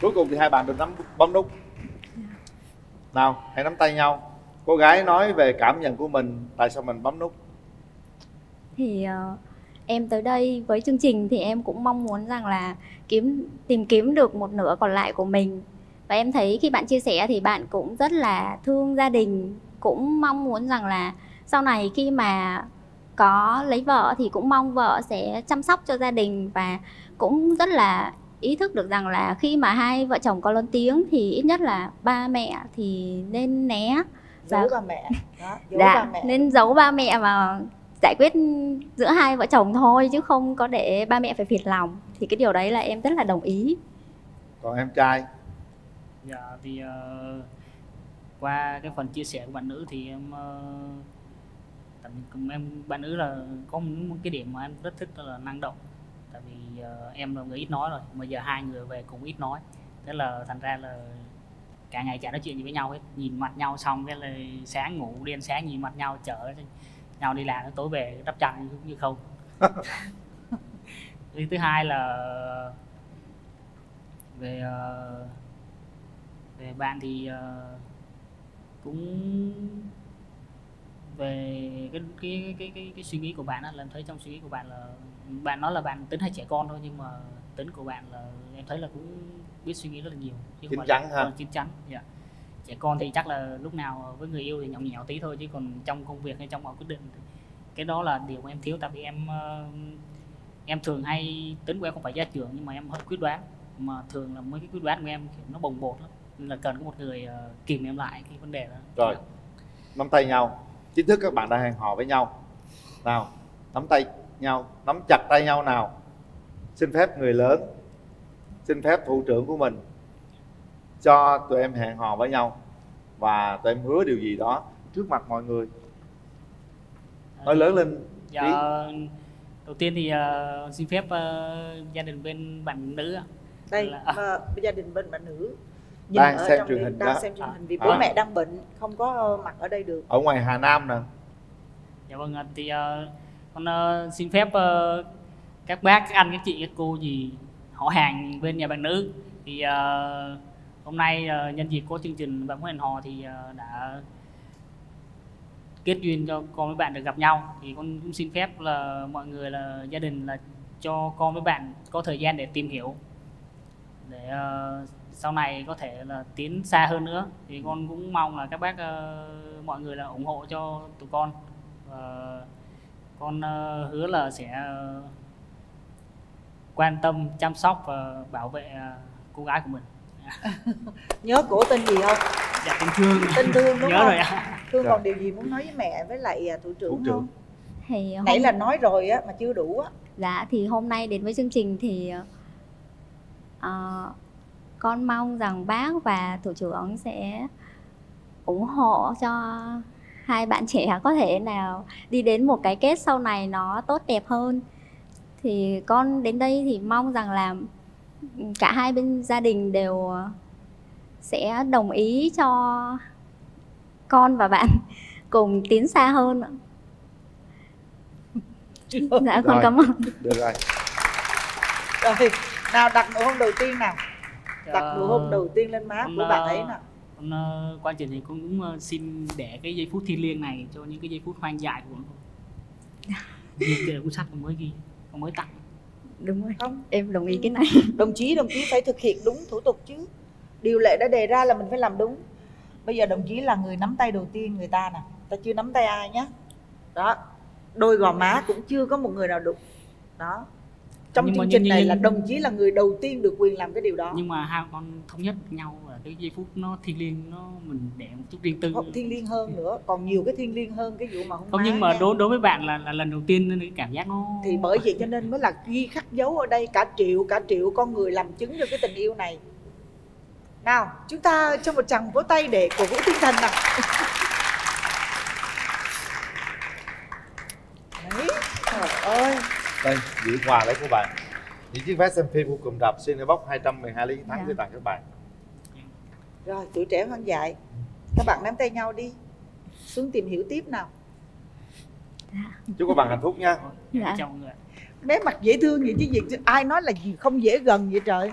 cuối cùng thì hai bạn được nắm bấm nút. Nào hãy nắm tay nhau. Cô gái nói về cảm nhận của mình tại sao mình bấm nút? Thì uh, em tới đây với chương trình thì em cũng mong muốn rằng là kiếm tìm kiếm được một nửa còn lại của mình. Và em thấy khi bạn chia sẻ thì bạn cũng rất là thương gia đình cũng mong muốn rằng là sau này khi mà có lấy vợ thì cũng mong vợ sẽ chăm sóc cho gia đình và cũng rất là ý thức được rằng là khi mà hai vợ chồng có lớn tiếng thì ít nhất là ba mẹ thì nên né giấu ba mẹ. Đó giấu dạ, ba mẹ. nên giấu ba mẹ và giải quyết giữa hai vợ chồng thôi chứ không có để ba mẹ phải phiền lòng. Thì cái điều đấy là em rất là đồng ý. Còn em trai? Dạ thì ờ, qua cái phần chia sẻ của bạn nữ thì em cùng em bạn nữ là có một cái điểm mà em rất thích đó là năng động tại vì ờ, em là người ít nói rồi mà giờ hai người về cũng ít nói. Thế là thành ra là cả ngày chả nói chuyện gì với nhau hết nhìn mặt nhau xong cái là sáng ngủ đêm sáng nhìn mặt nhau chở nhau đi làm tối về đắp chăn cũng như không. Lý thứ hai là về ờ, về bạn thì ờ, cũng về cái cái cái cái, cái suy nghĩ của bạn á em thấy trong suy nghĩ của bạn là bạn nói là bạn tính hay trẻ con thôi nhưng mà tính của bạn là em thấy là cũng biết suy nghĩ rất là nhiều. Chứ Chín không phải chắn ha. còn chín chắn dạ. Trẻ con thì chắc là lúc nào với người yêu thì nhõng nhẽo tí thôi chứ còn trong công việc hay trong mọi quyết định thì cái đó là điều mà em thiếu. Tại vì em ờ, em thường hay tính của em không phải gia trưởng nhưng mà em hơi quyết đoán. Mà thường là mấy cái quyết đoán của em nó bồng bột lắm. Nên là cần có một người ờ, kìm em lại cái vấn đề đó. Rồi nắm tay nhau. Chính thức các bạn đã hẹn hò với nhau. Nào nắm tay nhau nắm chặt tay nhau nào. Xin phép người lớn xin phép thủ trưởng của mình cho tụi em hẹn hò với nhau và tụi em hứa điều gì đó trước mặt mọi người. Nói lớn lên dạ đầu tiên thì ờ, xin phép ờ, gia đình bên bạn nữ đây Là- ờ, gia đình bên bạn nữ Đang ở xem trong truyền hình đang đó. xem truyền hình vì À. bố mẹ đang bệnh không có mặt ở đây được. Ở ngoài Hà Nam nè. Dạ vâng thì ờ, con uh, xin phép uh, các bác các anh các chị các cô gì họ hàng bên nhà bạn nữ. Thì uh, hôm nay uh, nhân dịp có chương trình bạn muốn hẹn hò thì uh, đã kết duyên cho con với bạn được gặp nhau. Thì con cũng xin phép là mọi người là gia đình là cho con với bạn có thời gian để tìm hiểu. Để uh, sau này có thể là tiến xa hơn nữa. Thì con cũng mong là các bác uh, mọi người là ủng hộ cho tụi con. Uh, con ờ, hứa là sẽ ờ, quan tâm chăm sóc và bảo vệ ờ, cô gái của mình. Nhớ cổ tên gì không? Dạ tình thương. Tên thương đúng nhớ không? rồi ạ. Thương Rồi. còn điều gì muốn nói với mẹ với lại à, thủ trưởng không? thì nãy hôm- là nói rồi á mà chưa đủ á. Dạ thì hôm nay đến với chương trình thì ờ, con mong rằng bác và thủ trưởng sẽ ủng hộ cho hai bạn trẻ có thể nào đi đến một cái kết sau này nó tốt đẹp hơn? Thì con đến đây thì mong rằng là cả hai bên gia đình đều sẽ đồng ý cho con và bạn cùng tiến xa hơn. Dạ con Rồi, cảm ơn. được rồi. Rồi nào đặt nụ hôn đầu tiên nào. Đặt Ờ, nụ hôn đầu tiên lên má của bạn ấy ờ, nào con ờ, qua chương trình cũng cũng, ờ, xin để cái giây phút thiêng liêng này cho những cái giây phút hoang dại của con Ghi cuốn sách con mới ghi con mới tặng. Đúng rồi. Không. Em đồng ý cái này. đồng chí đồng chí phải thực hiện đúng thủ tục chứ. Điều lệ đã đề ra là mình phải làm đúng. Bây giờ đồng chí là người nắm tay đầu tiên người ta nè. Ta chưa nắm tay ai nhé đó. Đôi gò má cũng chưa có một người nào đụng. Đó. Trong Nhưng mà- chương trình nhưng- này nhưng- là đồng chí là người đầu tiên được quyền làm cái điều đó. Nhưng mà hai con thống nhất nhau cái giây phút nó thiêng liêng nó mình để một chút riêng tư. Không thiên liêng hơn nữa còn nhiều cái thiên liêng hơn cái vụ mà không không nhưng mà đối đối với bạn là, là lần đầu tiên nên cái cảm giác nó thì bởi vậy cho nên mới là ghi khắc dấu ở đây cả triệu cả triệu con người làm chứng cho cái tình yêu này. Nào chúng ta cho một tràng vỗ tay để cổ vũ tinh thần nào. Đấy trời ơi. Đây gửi quà đấy của bạn. Những chiếc vé xem phim của cụm rạp Cinebox 212 lý thắng Dạ. gửi tặng các bạn rồi tuổi trẻ hoang dại các bạn nắm tay nhau đi. Xuống tìm hiểu tiếp nào. Chúc các bạn hạnh phúc nha. Dạ. chào mọi người. Bé mặt dễ thương vậy chứ gì chứ? Ai nói là gì không dễ gần vậy trời